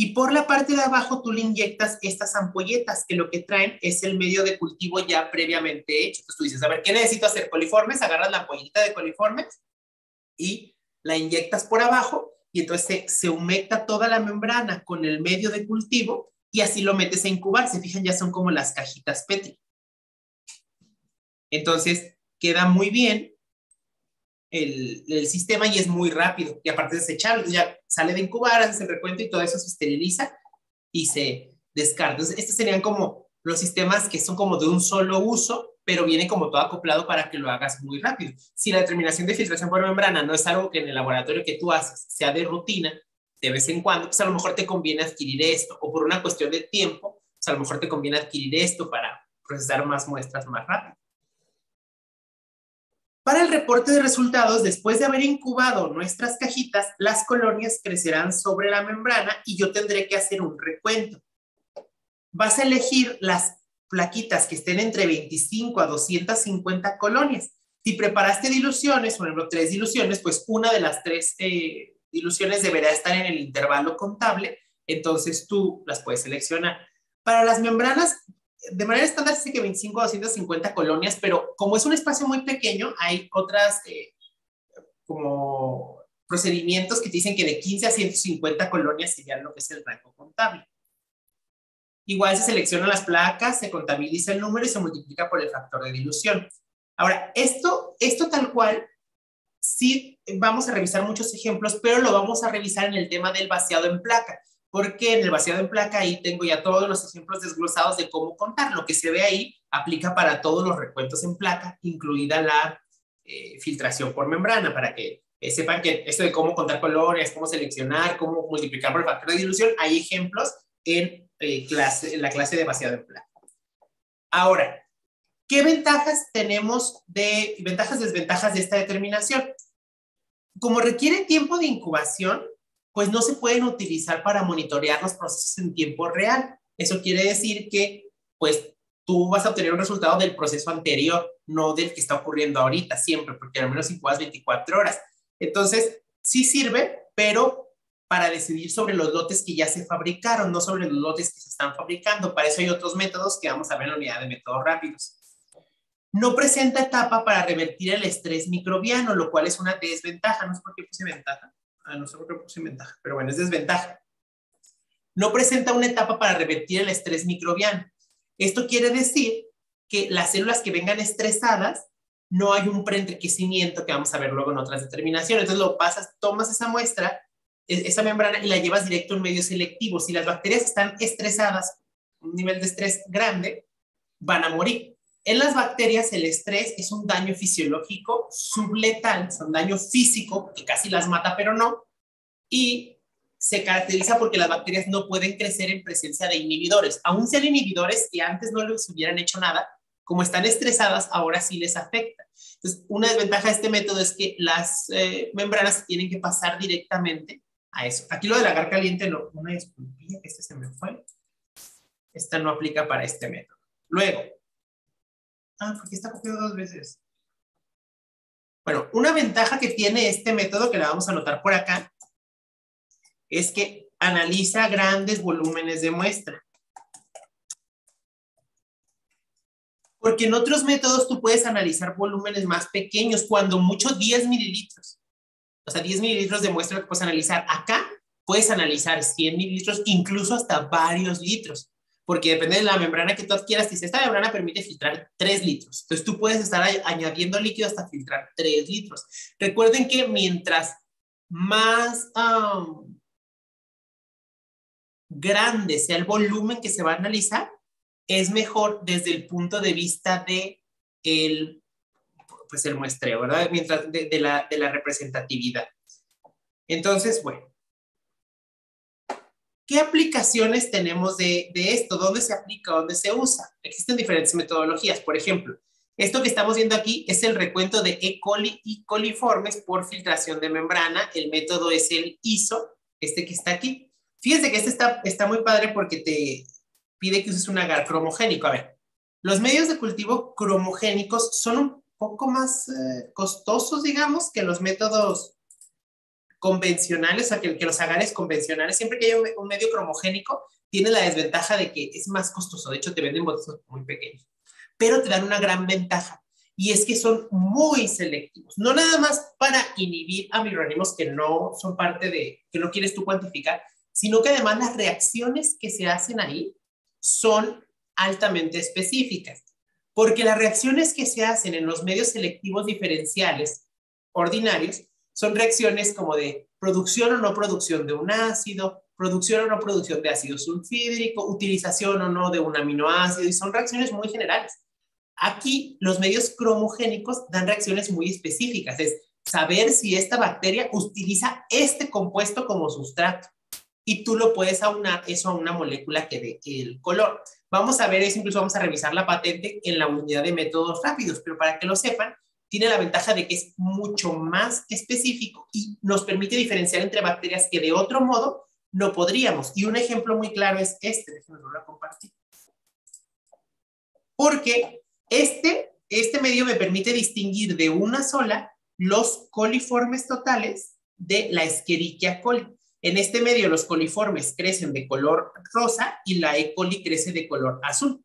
Y por la parte de abajo tú le inyectas estas ampolletas que lo que traen es el medio de cultivo ya previamente hecho. Entonces tú dices, a ver, ¿qué necesito hacer? Coliformes, agarras la ampollita de coliformes y la inyectas por abajo y entonces se, se humecta toda la membrana con el medio de cultivo y así lo metes a incubar. Se fijan, ya son como las cajitas Petri. Entonces queda muy bien el, sistema y es muy rápido. Y aparte de desechable, ya sale de incubar, haces el recuento y todo eso se esteriliza y se descarta. Entonces, estos serían como los sistemas que son como de un solo uso, pero viene como todo acoplado para que lo hagas muy rápido. Si la determinación de filtración por membrana no es algo que en el laboratorio que tú haces sea de rutina, de vez en cuando, pues a lo mejor te conviene adquirir esto, o por una cuestión de tiempo, pues a lo mejor te conviene adquirir esto para procesar más muestras más rápido. Para el reporte de resultados, después de haber incubado nuestras cajitas, las colonias crecerán sobre la membrana y yo tendré que hacer un recuento. Vas a elegir las plaquitas que estén entre 25 a 250 colonias. Si preparaste diluciones, por ejemplo, tres diluciones, pues una de las tres eh, diluciones deberá estar en el intervalo contable, entonces tú las puedes seleccionar. Para las membranas, de manera estándar dice que 25 a 250 colonias, pero como es un espacio muy pequeño, hay otras eh, como procedimientos que te dicen que de 15 a 150 colonias sería lo que es el rango contable. Igual se seleccionan las placas, se contabiliza el número y se multiplica por el factor de dilución. Ahora, esto, esto tal cual, sí vamos a revisar muchos ejemplos, pero lo vamos a revisar en el tema del vaciado en placa porque en el vaciado en placa ahí tengo ya todos los ejemplos desglosados de cómo contar. Lo que se ve ahí aplica para todos los recuentos en placa, incluida la eh, filtración por membrana, para que eh, sepan que esto de cómo contar colores, cómo seleccionar, cómo multiplicar por el factor de dilución, hay ejemplos en, eh, en la clase de vaciado en placa. Ahora, ¿qué ventajas tenemos de, ventajas, desventajas de esta determinación? Como requiere tiempo de incubación, pues no se pueden utilizar para monitorear los procesos en tiempo real. Eso quiere decir que, pues, tú vas a obtener un resultado del proceso anterior, no del que está ocurriendo ahorita, siempre, porque al menos incubas 24 horas. Entonces, sí sirve, pero para decidir sobre los lotes que ya se fabricaron, no sobre los lotes que se están fabricando. Para eso hay otros métodos que vamos a ver en la unidad de métodos rápidos. No presenta etapa para revertir el estrés microbiano, lo cual es una desventaja. No sé por qué puse ventaja. Ah, no sé por qué puse ventaja, pero bueno, es desventaja. No presenta una etapa para revertir el estrés microbiano. Esto quiere decir que las células que vengan estresadas, no hay un preenriquecimiento que vamos a ver luego en otras determinaciones. Entonces lo pasas, tomas esa muestra, e, esa membrana y la llevas directo a un medio selectivo. Si las bacterias están estresadas, un nivel de estrés grande, van a morir. En las bacterias el estrés es un daño fisiológico subletal, es un daño físico que casi las mata, pero no. Y se caracteriza porque las bacterias no pueden crecer en presencia de inhibidores. Aún sean inhibidores que antes no les hubieran hecho nada, como están estresadas, ahora sí les afecta. Entonces, una desventaja de este método es que las eh, membranas tienen que pasar directamente a eso. Aquí lo del agar caliente, no, una disculpilla, este se me fue. Esta no aplica para este método. Luego, ah, porque está copiado dos veces. Bueno, una ventaja que tiene este método, que la vamos a anotar por acá, es que analiza grandes volúmenes de muestra. Porque en otros métodos tú puedes analizar volúmenes más pequeños, cuando mucho 10 mililitros. O sea, 10 mililitros de muestra que puedes analizar. Acá puedes analizar 100 mililitros, incluso hasta varios litros. Porque depende de la membrana que tú adquieras. Si esta membrana permite filtrar 3 litros. Entonces tú puedes estar añadiendo líquido hasta filtrar 3 litros. Recuerden que mientras más grande sea el volumen que se va a analizar, es mejor desde el punto de vista de el, pues el muestreo, ¿verdad? Mientras de, la, de la representatividad. Entonces, bueno. ¿Qué aplicaciones tenemos de, de, esto? ¿Dónde se aplica? ¿Dónde se usa? Existen diferentes metodologías. Por ejemplo, esto que estamos viendo aquí es el recuento de E. coli y coliformes por filtración de membrana. El método es el ISO, este que está aquí. Fíjense que este está, está muy padre porque te, pide que uses un agar cromogénico. A ver, los medios de cultivo cromogénicos son un poco más eh, costosos, digamos, que los métodos convencionales, o sea, que, los agares convencionales. Siempre que hay un, medio cromogénico, tiene la desventaja de que es más costoso. De hecho, te venden botes muy pequeños. Pero te dan una gran ventaja. Y es que son muy selectivos. No nada más para inhibir a microorganismos que no son parte de, que no quieres tú cuantificar, sino que además las reacciones que se hacen ahí son altamente específicas, porque las reacciones que se hacen en los medios selectivos diferenciales ordinarios son reacciones como de producción o no producción de un ácido, producción o no producción de ácido sulfídrico, utilización o no de un aminoácido, y son reacciones muy generales. Aquí los medios cromogénicos dan reacciones muy específicas, es saber si esta bacteria utiliza este compuesto como sustrato y tú lo puedes aunar eso a una molécula que dé el color. Vamos a ver eso, incluso vamos a revisar la patente en la unidad de métodos rápidos, pero para que lo sepan, tiene la ventaja de que es mucho más específico y nos permite diferenciar entre bacterias que de otro modo no podríamos. Y un ejemplo muy claro es este, déjenme a compartir. Porque este, este medio me permite distinguir de una sola los coliformes totales de la Escherichia coli. En este medio los coliformes crecen de color rosa y la E. coli crece de color azul.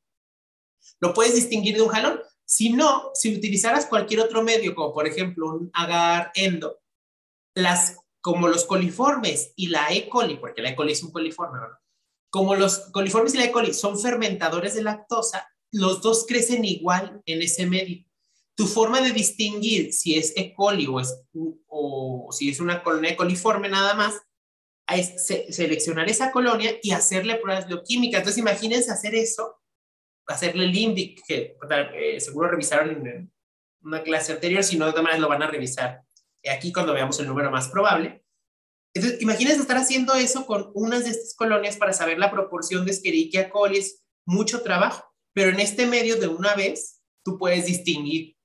¿Lo puedes distinguir de un jalón? Si no, si utilizaras cualquier otro medio, como por ejemplo un agar endo, como los coliformes y la E. coli, porque la E. coli es un coliforme. Como los coliformes y la E. coli son fermentadores de lactosa, los dos crecen igual en ese medio. Tu forma de distinguir si es E. coli o, o si es una colonia e. coliforme nada más es seleccionar esa colonia y hacerle pruebas bioquímicas. Entonces, imagínense hacer eso, hacerle limbic, que eh, seguro revisaron en una clase anterior, si no, de todas maneras lo van a revisar aquí cuando veamos el número más probable. Entonces, imagínense estar haciendo eso con unas de estas colonias para saber la proporción de Escherichia coli, mucho trabajo, pero en este medio de una vez tú puedes distinguir,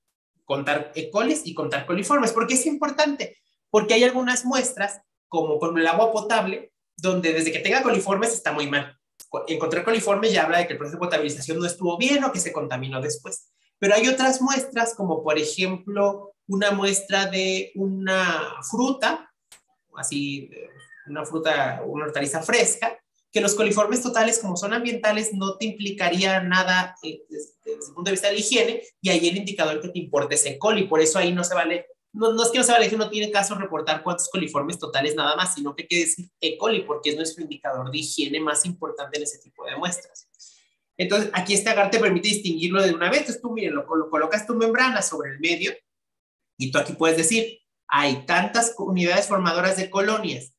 contar E. colis y contar coliformes. ¿Por qué es importante? Porque hay algunas muestras como con el agua potable, donde desde que tenga coliformes está muy mal. Encontrar coliformes ya habla de que el proceso de potabilización no estuvo bien o que se contaminó después. Pero hay otras muestras, como por ejemplo una muestra de una fruta, así, una fruta, una hortaliza fresca, que los coliformes totales, como son ambientales, no te implicaría nada eh, desde, desde, el punto de vista de la higiene, y ahí el indicador que te importa es E. coli, por eso ahí no se vale no, no, es que no se vale no tiene caso reportar cuántos coliformes totales nada más, sino que hay que decir E. coli porque es nuestro indicador de higiene más importante en ese tipo de muestras. Entonces, aquí este agar te permite distinguirlo de una vez. Entonces, tú, miren, lo, colocas tu membrana sobre el medio y tú aquí puedes decir, hay tantas unidades formadoras de colonias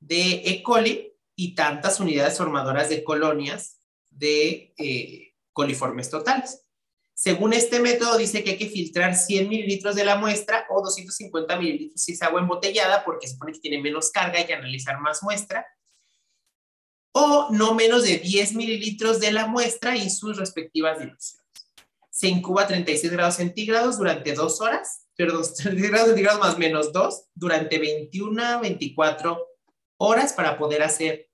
de E. coli y tantas unidades formadoras de colonias de eh, coliformes totales. Según este método, dice que hay que filtrar 100 mililitros de la muestra o 250 mililitros si es agua embotellada, porque supone que tiene menos carga y analizar más muestra. O no menos de 10 mililitros de la muestra y sus respectivas diluciones. Se incuba a 36 grados centígrados durante dos horas, perdón, 36 grados centígrados más menos 2, durante 21 24 horas para poder hacer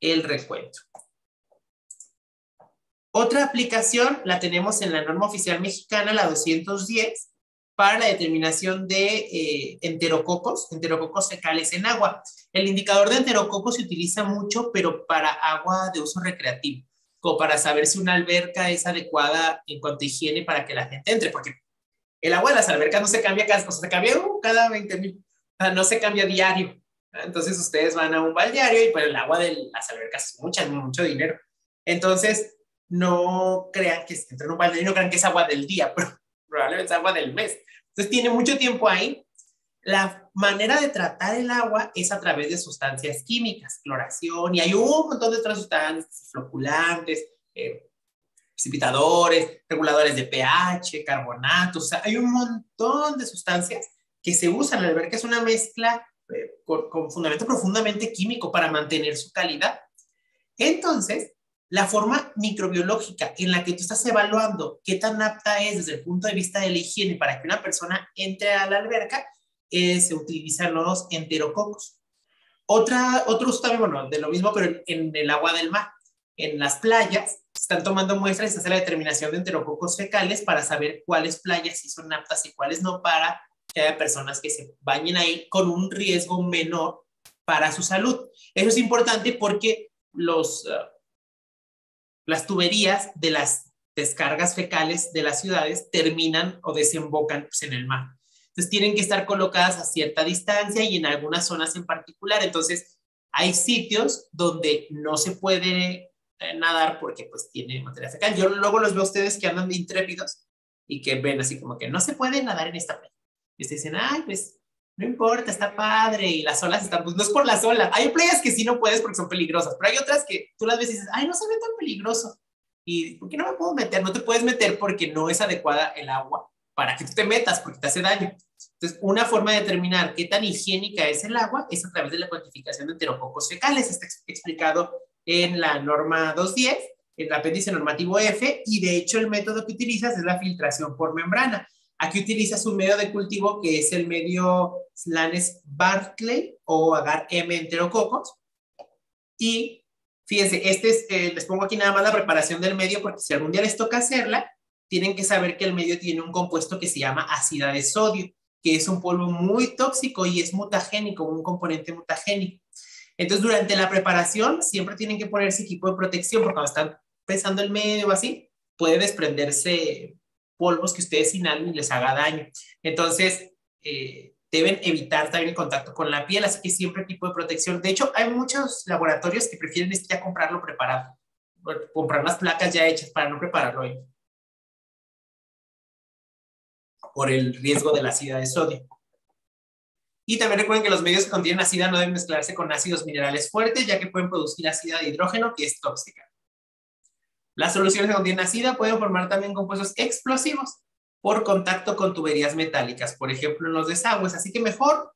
el recuento. Otra aplicación la tenemos en la norma oficial mexicana, la 210, para la determinación de eh, enterococos, enterococos fecales en agua. El indicador de enterococos se utiliza mucho, pero para agua de uso recreativo, como para saber si una alberca es adecuada en cuanto a higiene para que la gente entre, porque el agua de las albercas no se cambia cada, o se cambia uh, cada 20 mil, no se cambia diario. Entonces ustedes van a un balneario y pues el agua de las albercas es mucho, mucho dinero. Entonces, no crean que entran en un balneario, no crean que es agua del día, pero probablemente es agua del mes. Entonces tiene mucho tiempo ahí. La manera de tratar el agua es a través de sustancias químicas, cloración, y hay un montón de otras sustancias, floculantes, eh, precipitadores, reguladores de pH, carbonatos, hay un montón de sustancias que se usan al ver que es una mezcla eh, con fundamento profundamente químico para mantener su calidad. Entonces, la forma microbiológica en la que tú estás evaluando qué tan apta es desde el punto de vista de la higiene para que una persona entre a la alberca, eh, se utilizan los enterococos. Otra, otro uso también, bueno, de lo mismo, pero en, el agua del mar. En las playas están tomando muestras y se hace la determinación de enterococos fecales para saber cuáles playas sí son aptas y cuáles no para que haya personas que se bañen ahí con un riesgo menor para su salud. Eso es importante porque los, uh, las tuberías de las descargas fecales de las ciudades terminan o desembocan pues, en el mar. Entonces tienen que estar colocadas a cierta distancia y en algunas zonas en particular. Entonces hay sitios donde no se puede eh, nadar porque pues tiene materia fecal. Yo luego los veo a ustedes que andan de intrépidos y que ven así como que no se puede nadar en esta playa. Y ustedes dicen, ay, pues no importa, está padre y las olas están, pues no es por las olas. Hay playas que sí no puedes porque son peligrosas, pero hay otras que tú las ves y dices, ay, no se ve tan peligroso. ¿Y por qué no me puedo meter? No te puedes meter porque no es adecuada el agua para que tú te metas porque te hace daño. Entonces, una forma de determinar qué tan higiénica es el agua es a través de la cuantificación de enterococos fecales. Está explicado en la norma 210, en el apéndice normativo F, y de hecho el método que utilizas es la filtración por membrana. Aquí utilizas un medio de cultivo que es el medio Slanes Barclay o agar M enterococos. Y fíjense, este es, eh, les pongo aquí nada más la preparación del medio porque si algún día les toca hacerla, tienen que saber que el medio tiene un compuesto que se llama ácida de sodio, que es un polvo muy tóxico y es mutagénico, un componente mutagénico. Entonces, durante la preparación, siempre tienen que ponerse equipo de protección, porque cuando están pesando el medio o así, puede desprenderse polvos que ustedes inhalen y les haga daño. Entonces, eh, deben evitar también el contacto con la piel, así que siempre equipo de protección. De hecho, hay muchos laboratorios que prefieren este ya comprarlo preparado, comprar las placas ya hechas para no prepararlo ellos por el riesgo de la ácida de sodio. Y también recuerden que los medios que contienen ácida no deben mezclarse con ácidos minerales fuertes, ya que pueden producir ácida de hidrógeno, que es tóxica. Las soluciones que contienen pueden formar también compuestos explosivos por contacto con tuberías metálicas, por ejemplo, en los desagües. Así que mejor,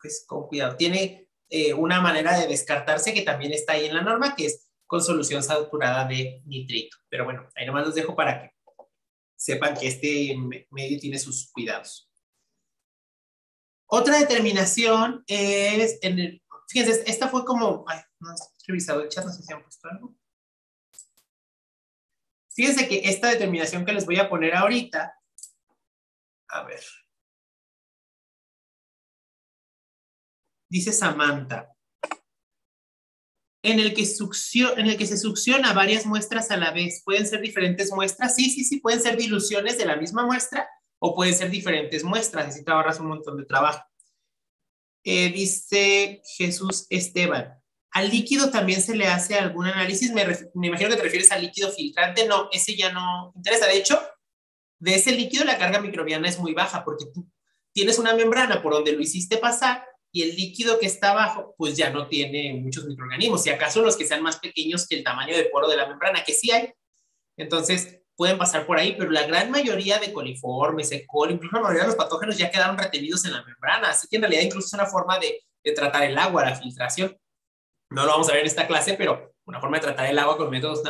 pues con cuidado. Tiene eh, una manera de descartarse que también está ahí en la norma, que es con solución saturada de nitrito. Pero bueno, ahí nomás los dejo para que sepan que este medio tiene sus cuidados. Otra determinación es, en el, fíjense, esta fue como, ay, no he revisado el chat, no sé si han puesto algo. Fíjense que esta determinación que les voy a poner ahorita, a ver. Dice Samantha, en el, que en el que se succiona varias muestras a la vez. ¿Pueden ser diferentes muestras? Sí, sí, sí, pueden ser diluciones de la misma muestra o pueden ser diferentes muestras, así te ahorras un montón de trabajo. Eh, dice Jesús Esteban, ¿al líquido también se le hace algún análisis? Me, imagino que te refieres al líquido filtrante. No, ese ya no interesa. De hecho, de ese líquido la carga microbiana es muy baja porque tú tienes una membrana por donde lo hiciste pasar y el líquido que está abajo, pues ya no tiene muchos microorganismos, si acaso los que sean más pequeños que el tamaño de poro de la membrana, que sí hay. Entonces, pueden pasar por ahí, pero la gran mayoría de coliformes, E. coli, incluso la mayoría de los patógenos ya quedaron retenidos en la membrana, así que en realidad incluso es una forma de, de tratar el agua, la filtración. No lo vamos a ver en esta clase, pero una forma de tratar el agua con métodos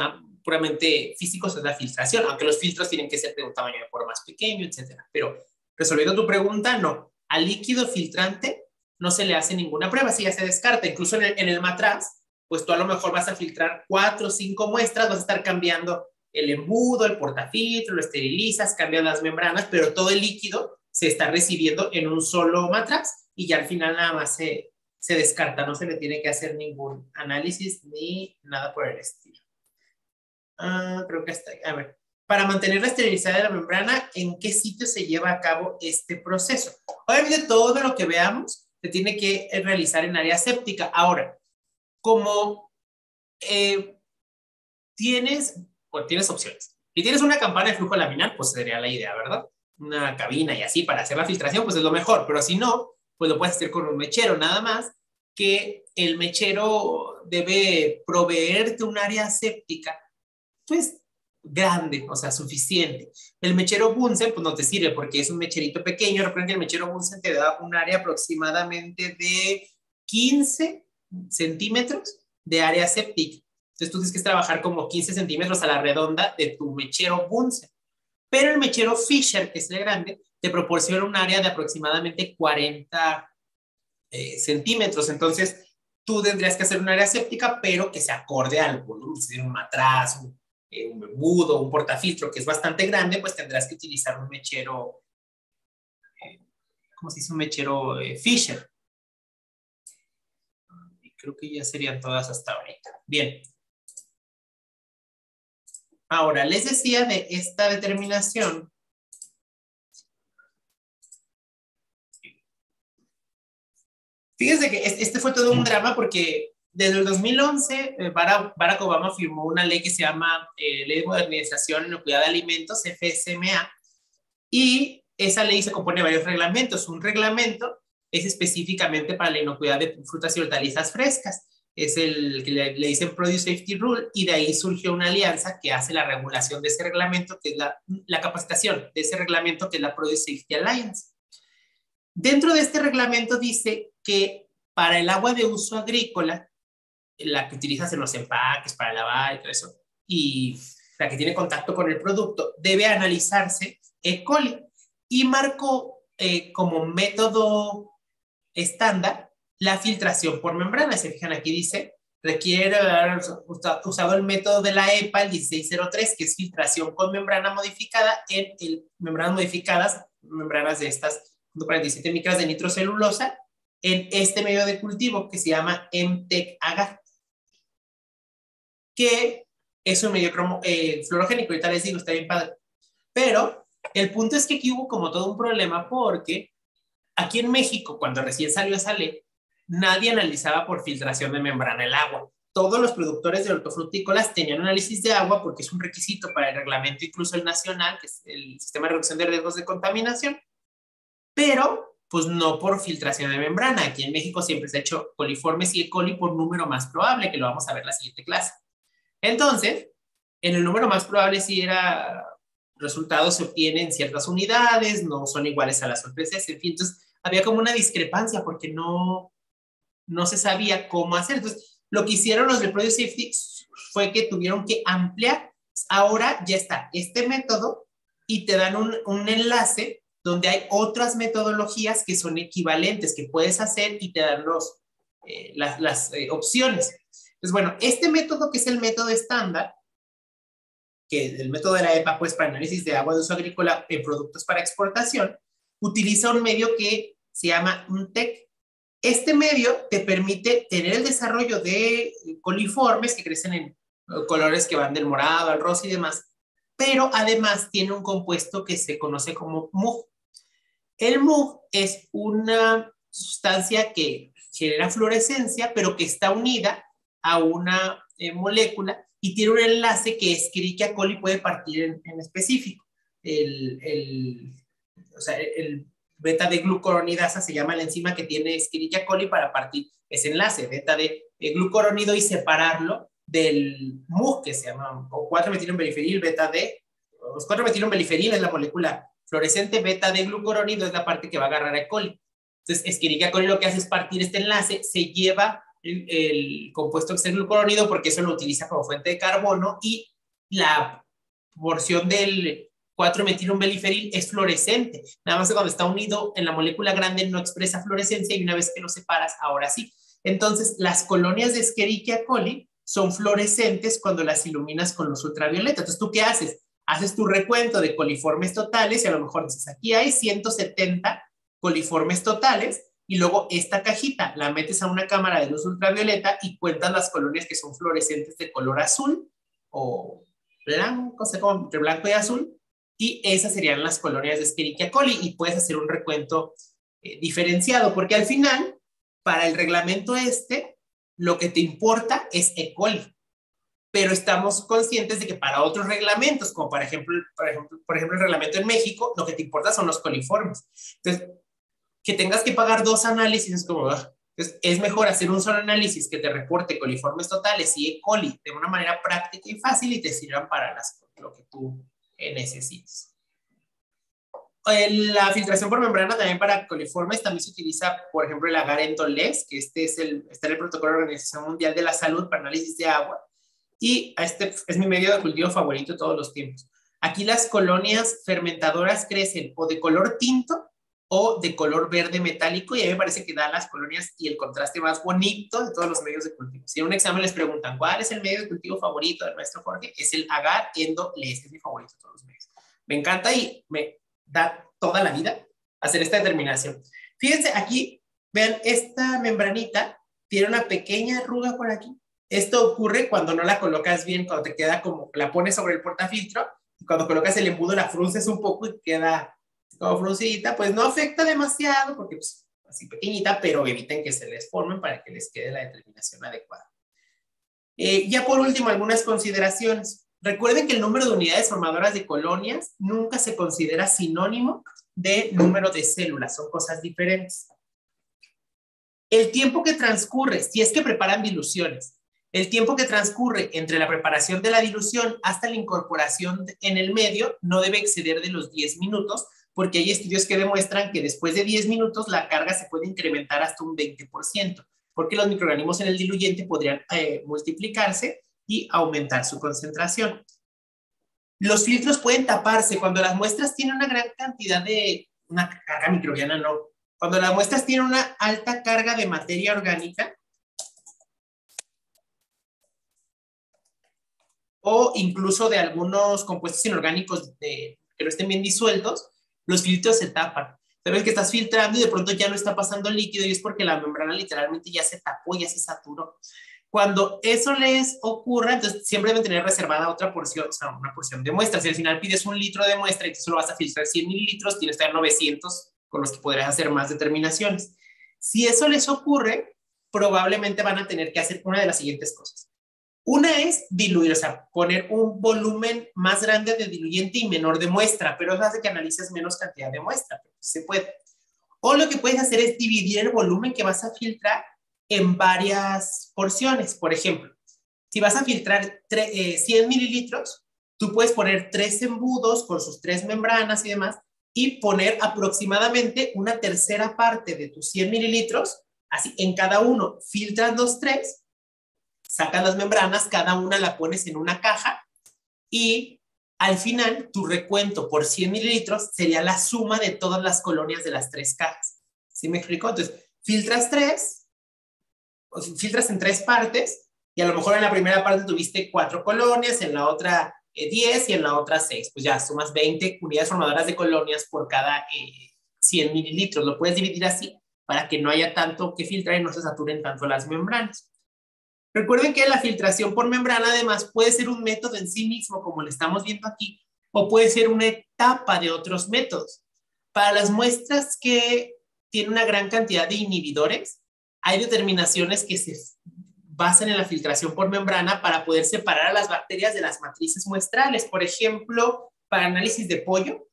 puramente físicos es la filtración, aunque los filtros tienen que ser de un tamaño de poro más pequeño, etcétera. Pero resolviendo tu pregunta, no. Al líquido filtrante no se le hace ninguna prueba, si ya se descarta. Incluso en el, en el matraz, pues tú a lo mejor vas a filtrar cuatro o cinco muestras, vas a estar cambiando el embudo, el portafiltro, lo esterilizas, cambias las membranas, pero todo el líquido se está recibiendo en un solo matraz y ya al final nada más se, se descarta, no se le tiene que hacer ningún análisis ni nada por el estilo. Ah, creo que está. A ver, para mantener la esterilidad de la membrana, ¿en qué sitio se lleva a cabo este proceso? Obviamente todo lo que veamos se tiene que realizar en área séptica. Ahora, como eh, tienes, pues tienes opciones. Si tienes una campana de flujo laminar, pues sería la idea, ¿verdad? Una cabina y así para hacer la filtración, pues es lo mejor. Pero si no, pues lo puedes hacer con un mechero nada más, que el mechero debe proveerte un área séptica, pues grande, o sea, suficiente. El mechero Bunsen, pues no te sirve porque es un mecherito pequeño. Recuerden que el mechero Bunsen te da un área aproximadamente de 15 centímetros de área séptica. Entonces tú tienes que trabajar como 15 centímetros a la redonda de tu mechero Bunsen. Pero el mechero Fisher, que es el grande, te proporciona un área de aproximadamente 40 eh, centímetros. Entonces tú tendrías que hacer un área séptica, pero que se acorde al volumen, si un matraz, un, eh, un embudo, un portafiltro que es bastante grande, pues tendrás que utilizar un mechero, eh, ¿cómo se dice? Un mechero Fisher creo que ya serían todas hasta ahorita. Bien. Ahora, les decía de esta determinación. Fíjense que este fue todo un drama porque desde el 2011 eh, Barack Obama firmó una ley que se llama eh, Ley de Modernización en la Cuidado de Alimentos, FSMA, y esa ley se compone de varios reglamentos. Un reglamento es específicamente para la inocuidad de frutas y hortalizas frescas. Es el que le, dicen Produce Safety Rule y de ahí surgió una alianza que hace la regulación de ese reglamento, que es la, la capacitación de ese reglamento, que es la Produce Safety Alliance. Dentro de este reglamento dice que para el agua de uso agrícola, la que utilizas en los empaques para lavar y todo eso, y la que tiene contacto con el producto, debe analizarse E. coli. Y marcó eh, como método estándar la filtración por membrana. Se fijan aquí dice, requiere haber usado el método de la EPA, el 1603, que es filtración con membrana modificada en membranas modificadas, membranas de estas 47 micras de nitrocelulosa, en este medio de cultivo que se llama MTEC agar, que es un medio cromo, eh, fluorogénico, ahorita les digo, está bien padre. Pero el punto es que aquí hubo como todo un problema porque Aquí en México, cuando recién salió esa ley, nadie analizaba por filtración de membrana el agua. Todos los productores de hortofrutícolas tenían análisis de agua porque es un requisito para el reglamento, incluso el nacional, que es el sistema de reducción de riesgos de contaminación, pero pues no por filtración de membrana. Aquí en México siempre se ha hecho coliformes y E. coli por número más probable, que lo vamos a ver en la siguiente clase. Entonces, en el número más probable si era resultados se obtienen ciertas unidades, no son iguales a las sorpresas, en fin, entonces había como una discrepancia porque no, no se sabía cómo hacer. Entonces, lo que hicieron los de Produce Safety fue que tuvieron que ampliar. Ahora ya está este método y te dan un, un enlace donde hay otras metodologías que son equivalentes, que puedes hacer y te dan eh, las, eh, opciones. Entonces, bueno, este método que es el método estándar, que es el método de la EPA, pues para análisis de agua de uso agrícola en productos para exportación, utiliza un medio que se llama UNTEC. Este medio te permite tener el desarrollo de coliformes que crecen en colores que van del morado al rosa y demás, pero además tiene un compuesto que se conoce como MUG. El MUG es una sustancia que genera fluorescencia, pero que está unida a una eh, molécula y tiene un enlace que Escherichia coli puede partir en, específico. El, el, el beta de glucoronidasa se llama la enzima que tiene Escherichia coli para partir ese enlace, beta de glucoronido y separarlo del MUG que se llama, o 4-metilonbeliferil, beta de, los 4-metilonbeliferil es la molécula fluorescente, beta de glucoronido es la parte que va a agarrar a coli. Entonces, Escherichia coli lo que hace es partir este enlace, se lleva el, el compuesto glucoronido porque eso lo utiliza como fuente de carbono y la porción del 4-metilumbiliferil es fluorescente. Nada más que cuando está unido en la molécula grande no expresa fluorescencia y una vez que lo separas, ahora sí. Entonces, las colonias de Escherichia coli son fluorescentes cuando las iluminas con luz ultravioleta. Entonces, ¿tú qué haces? Haces tu recuento de coliformes totales y a lo mejor dices, aquí hay 170 coliformes totales y luego esta cajita la metes a una cámara de luz ultravioleta y cuentas las colonias que son fluorescentes de color azul o blanco, o sea, como entre blanco y azul, y esas serían las colonias de Escherichia coli y puedes hacer un recuento eh, diferenciado, porque al final, para el reglamento este, lo que te importa es E. coli, pero estamos conscientes de que para otros reglamentos, como por ejemplo, por ejemplo, por ejemplo el reglamento en México, lo que te importa son los coliformes. Entonces, que tengas que pagar dos análisis es como, ah, es mejor hacer un solo análisis que te reporte coliformes totales y E. coli de una manera práctica y fácil y te sirvan para las, lo que tú necesites. La filtración por membrana también para coliformes también se utiliza, por ejemplo, el agar endoles, que este es el, está en el protocolo de la Organización Mundial de la Salud para análisis de agua. Y este es mi medio de cultivo favorito todos los tiempos. Aquí las colonias fermentadoras crecen o de color tinto o de color verde metálico y a mí me parece que da las colonias y el contraste más bonito de todos los medios de cultivo. Si en un examen les preguntan cuál es el medio de cultivo favorito del maestro Jorge, es el agar endo les, es mi favorito de todos los medios. Me encanta y me da toda la vida hacer esta determinación. Fíjense aquí, vean, esta membranita tiene una pequeña arruga por aquí. Esto ocurre cuando no la colocas bien, cuando te queda como, la pones sobre el portafiltro, y cuando colocas el embudo la frunces un poco y queda como fruncita, pues no afecta demasiado porque pues así pequeñita, pero eviten que se les formen para que les quede la determinación adecuada. Eh, ya por último, algunas consideraciones. Recuerden que el número de unidades formadoras de colonias nunca se considera sinónimo de número de células, son cosas diferentes. El tiempo que transcurre, si es que preparan diluciones, el tiempo que transcurre entre la preparación de la dilución hasta la incorporación en el medio no debe exceder de los 10 minutos, porque hay estudios que demuestran que después de 10 minutos la carga se puede incrementar hasta un 20%, porque los microorganismos en el diluyente podrían eh, multiplicarse y aumentar su concentración. Los filtros pueden taparse cuando las muestras tienen una gran cantidad de, una carga microbiana no, cuando las muestras tienen una alta carga de materia orgánica o incluso de algunos compuestos inorgánicos que no estén bien disueltos, los filtros se tapan. Sabes que estás filtrando y de pronto ya no está pasando líquido y es porque la membrana literalmente ya se tapó, ya se saturó. Cuando eso les ocurra, entonces siempre deben tener reservada otra porción, o sea, una porción de muestra. Si al final pides un litro de muestra y tú solo vas a filtrar 100 mililitros, tienes que dar 900 con los que podrás hacer más determinaciones. Si eso les ocurre, probablemente van a tener que hacer una de las siguientes cosas. Una es diluir, o sea, poner un volumen más grande de diluyente y menor de muestra, pero eso hace que analices menos cantidad de muestra, pero se puede. O lo que puedes hacer es dividir el volumen que vas a filtrar en varias porciones. Por ejemplo, si vas a filtrar 100 eh, mililitros, tú puedes poner tres embudos con sus tres membranas y demás y poner aproximadamente una tercera parte de tus 100 mililitros, así en cada uno filtras los tres sacas las membranas, cada una la pones en una caja y al final tu recuento por 100 mililitros sería la suma de todas las colonias de las tres cajas. ¿Sí me explico? Entonces, filtras tres, filtras en tres partes y a lo mejor en la primera parte tuviste cuatro colonias, en la otra 10 eh, y en la otra 6. Pues ya sumas 20 unidades formadoras de colonias por cada 100 eh, mililitros. Lo puedes dividir así para que no haya tanto que filtrar y no se saturen tanto las membranas. Recuerden que la filtración por membrana además puede ser un método en sí mismo, como lo estamos viendo aquí, o puede ser una etapa de otros métodos. Para las muestras que tienen una gran cantidad de inhibidores, hay determinaciones que se basan en la filtración por membrana para poder separar a las bacterias de las matrices muestrales. Por ejemplo, para análisis de pollo,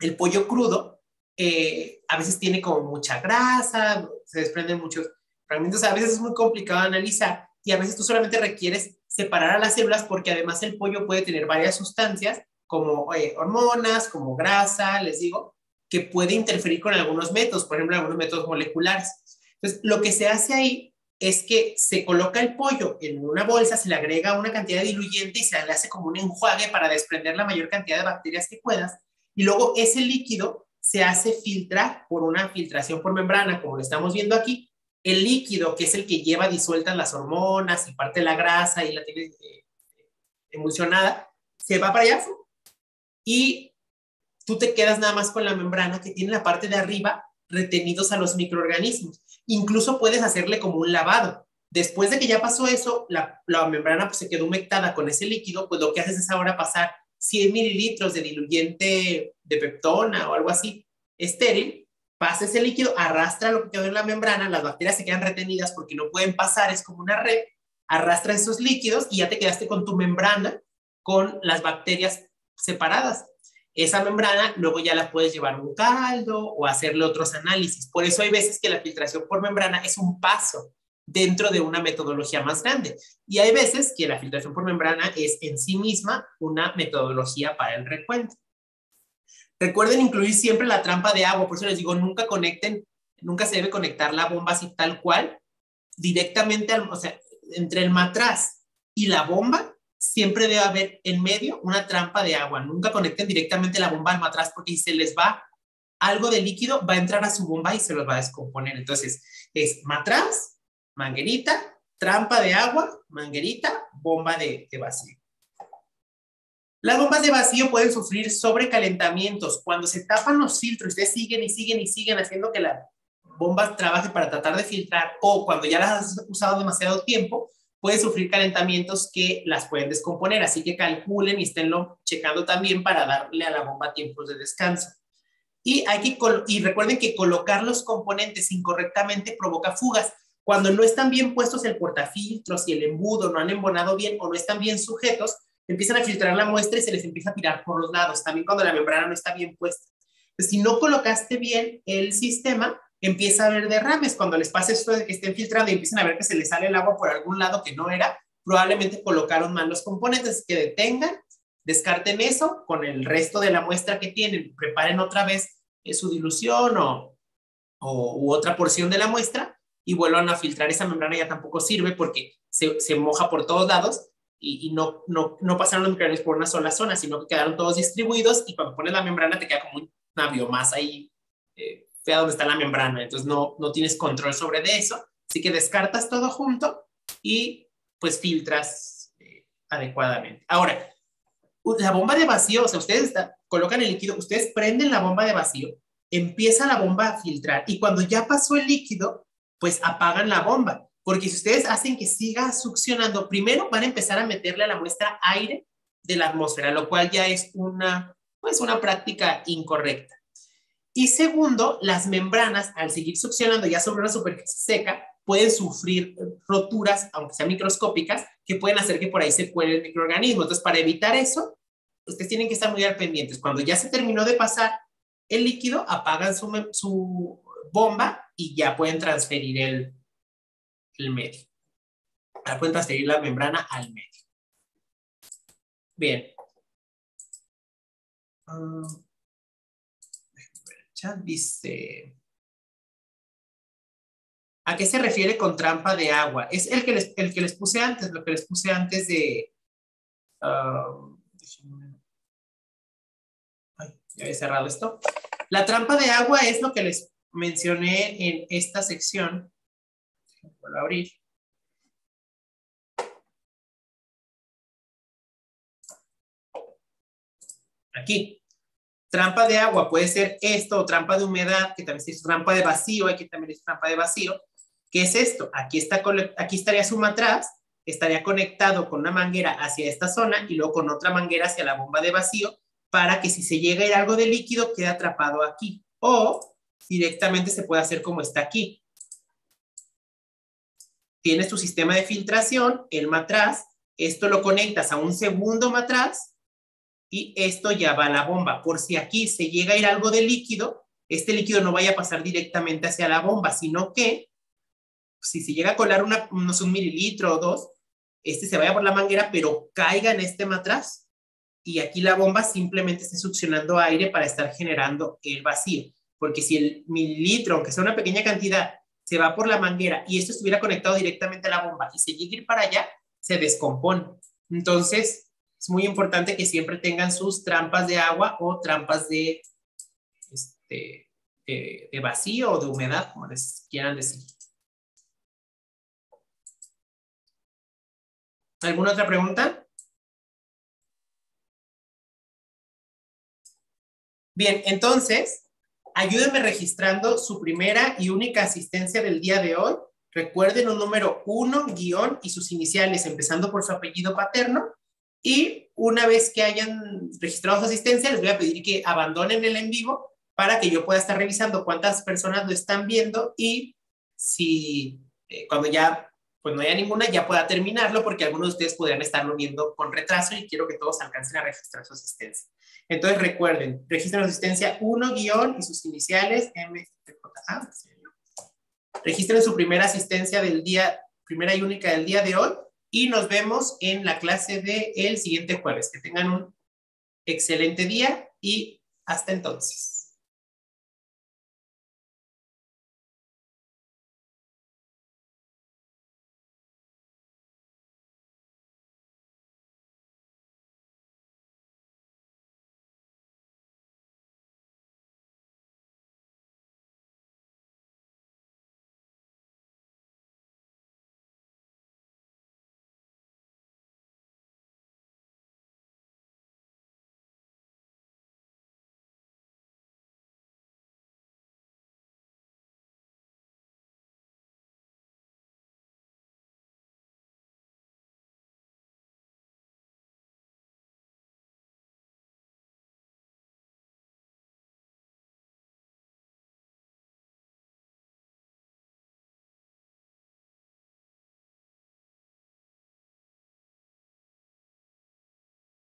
el pollo crudo eh, a veces tiene como mucha grasa, se desprenden muchos fragmentos, a veces es muy complicado analizar y a veces tú solamente requieres separar a las células porque además el pollo puede tener varias sustancias como eh, hormonas, como grasa, les digo, que puede interferir con algunos métodos, por ejemplo, algunos métodos moleculares. Entonces, lo que se hace ahí es que se coloca el pollo en una bolsa, se le agrega una cantidad de diluyente y se le hace como un enjuague para desprender la mayor cantidad de bacterias que puedas. Y luego ese líquido se hace filtrar por una filtración por membrana, como lo estamos viendo aquí. El líquido, que es el que lleva disueltas las hormonas y parte de la grasa y la tiene eh, emulsionada, se va para allá y tú te quedas nada más con la membrana que tiene la parte de arriba retenidos a los microorganismos. Incluso puedes hacerle como un lavado. Después de que ya pasó eso, la, membrana pues, se quedó humectada con ese líquido, pues lo que haces es ahora pasar 100 mililitros de diluyente de peptona o algo así estéril, pasa ese líquido, arrastra lo que quedó en la membrana, las bacterias se quedan retenidas porque no pueden pasar, es como una red, arrastra esos líquidos y ya te quedaste con tu membrana con las bacterias separadas. Esa membrana luego ya la puedes llevar a un caldo o hacerle otros análisis. Por eso hay veces que la filtración por membrana es un paso dentro de una metodología más grande. Y hay veces que la filtración por membrana es en sí misma una metodología para el recuento. Recuerden incluir siempre la trampa de agua, por eso les digo, nunca conecten, nunca se debe conectar la bomba así tal cual, directamente, o sea, entre el matraz y la bomba, siempre debe haber en medio una trampa de agua. Nunca conecten directamente la bomba al matraz porque si se les va algo de líquido, va a entrar a su bomba y se los va a descomponer. Entonces, es matraz, manguerita, trampa de agua, manguerita, bomba de, vacío. Las bombas de vacío pueden sufrir sobrecalentamientos. Cuando se tapan los filtros, ustedes siguen y siguen y siguen haciendo que la bomba trabaje para tratar de filtrar o cuando ya las has usado demasiado tiempo, pueden sufrir calentamientos que las pueden descomponer, así que calculen y esténlo checando también para darle a la bomba tiempos de descanso. Y, hay que y recuerden que colocar los componentes incorrectamente provoca fugas. Cuando no están bien puestos el portafiltros y el embudo, no han embonado bien o no están bien sujetos, empiezan a filtrar la muestra y se les empieza a tirar por los lados, también cuando la membrana no está bien puesta. si no colocaste bien el sistema, empieza a haber derrames. Cuando les pase esto de que estén filtrando y empiezan a ver que se les sale el agua por algún lado que no era, probablemente colocaron mal los componentes que detengan, descarten eso con el resto de la muestra que tienen, preparen otra vez eh, su dilución o, o u otra porción de la muestra y vuelvan a filtrar. Esa membrana ya tampoco sirve porque se, se moja por todos lados y, y, no, no, no pasaron los microorganismos por una sola zona, sino que quedaron todos distribuidos y cuando pones la membrana te queda como una biomasa ahí eh, fea donde está la membrana, entonces no, no tienes control sobre de eso, así que descartas todo junto y pues filtras eh, adecuadamente. Ahora, la bomba de vacío, o sea, ustedes colocan el líquido, ustedes prenden la bomba de vacío, empieza la bomba a filtrar y cuando ya pasó el líquido, pues apagan la bomba, porque si ustedes hacen que siga succionando, primero van a empezar a meterle a la muestra aire de la atmósfera, lo cual ya es una, pues una práctica incorrecta. Y segundo, las membranas, al seguir succionando ya sobre una superficie seca, pueden sufrir roturas, aunque sean microscópicas, que pueden hacer que por ahí se cuele el microorganismo. Entonces, para evitar eso, ustedes tienen que estar muy al pendientes. Cuando ya se terminó de pasar el líquido, apagan su, su bomba y ya pueden transferir el, el medio. Ya pueden transferir la membrana al medio. Bien. Dice, ¿a qué se refiere con trampa de agua? Es el que les, el que les puse antes, lo que les puse antes de... Um, ya he cerrado esto. La trampa de agua es lo que les mencioné en esta sección. Vuelvo a abrir. Aquí. Trampa de agua puede ser esto, o trampa de humedad, que también es trampa de vacío, aquí también es trampa de vacío. ¿Qué es esto? Aquí, está, aquí estaría su matraz, estaría conectado con una manguera hacia esta zona y luego con otra manguera hacia la bomba de vacío para que si se llega a ir algo de líquido quede atrapado aquí. O directamente se puede hacer como está aquí. Tienes tu sistema de filtración, el matraz, esto lo conectas a un segundo matraz y esto ya va a la bomba. Por si aquí se llega a ir algo de líquido, este líquido no vaya a pasar directamente hacia la bomba, sino que si se llega a colar una, unos un mililitro o dos, este se vaya por la manguera, pero caiga en este matraz y aquí la bomba simplemente esté succionando aire para estar generando el vacío. Porque si el mililitro, aunque sea una pequeña cantidad, se va por la manguera y esto estuviera conectado directamente a la bomba y se llega a ir para allá, se descompone. Entonces, es muy importante que siempre tengan sus trampas de agua o trampas de, este, de vacío o de humedad, como les quieran decir. ¿Alguna otra pregunta? Bien, entonces, ayúdenme registrando su primera y única asistencia del día de hoy. Recuerden un número 1, guion y sus iniciales, empezando por su apellido paterno. Y una vez que hayan registrado su asistencia, les voy a pedir que abandonen el en vivo para que yo pueda estar revisando cuántas personas lo están viendo y si eh, cuando ya pues no haya ninguna, ya pueda terminarlo porque algunos de ustedes podrían estarlo viendo con retraso y quiero que todos alcancen a registrar su asistencia. Entonces recuerden, registren asistencia 1 guion y sus iniciales MJA. Registren su primera asistencia del día, primera y única del día de hoy y nos vemos en la clase del el siguiente jueves. Que tengan un excelente día y hasta entonces.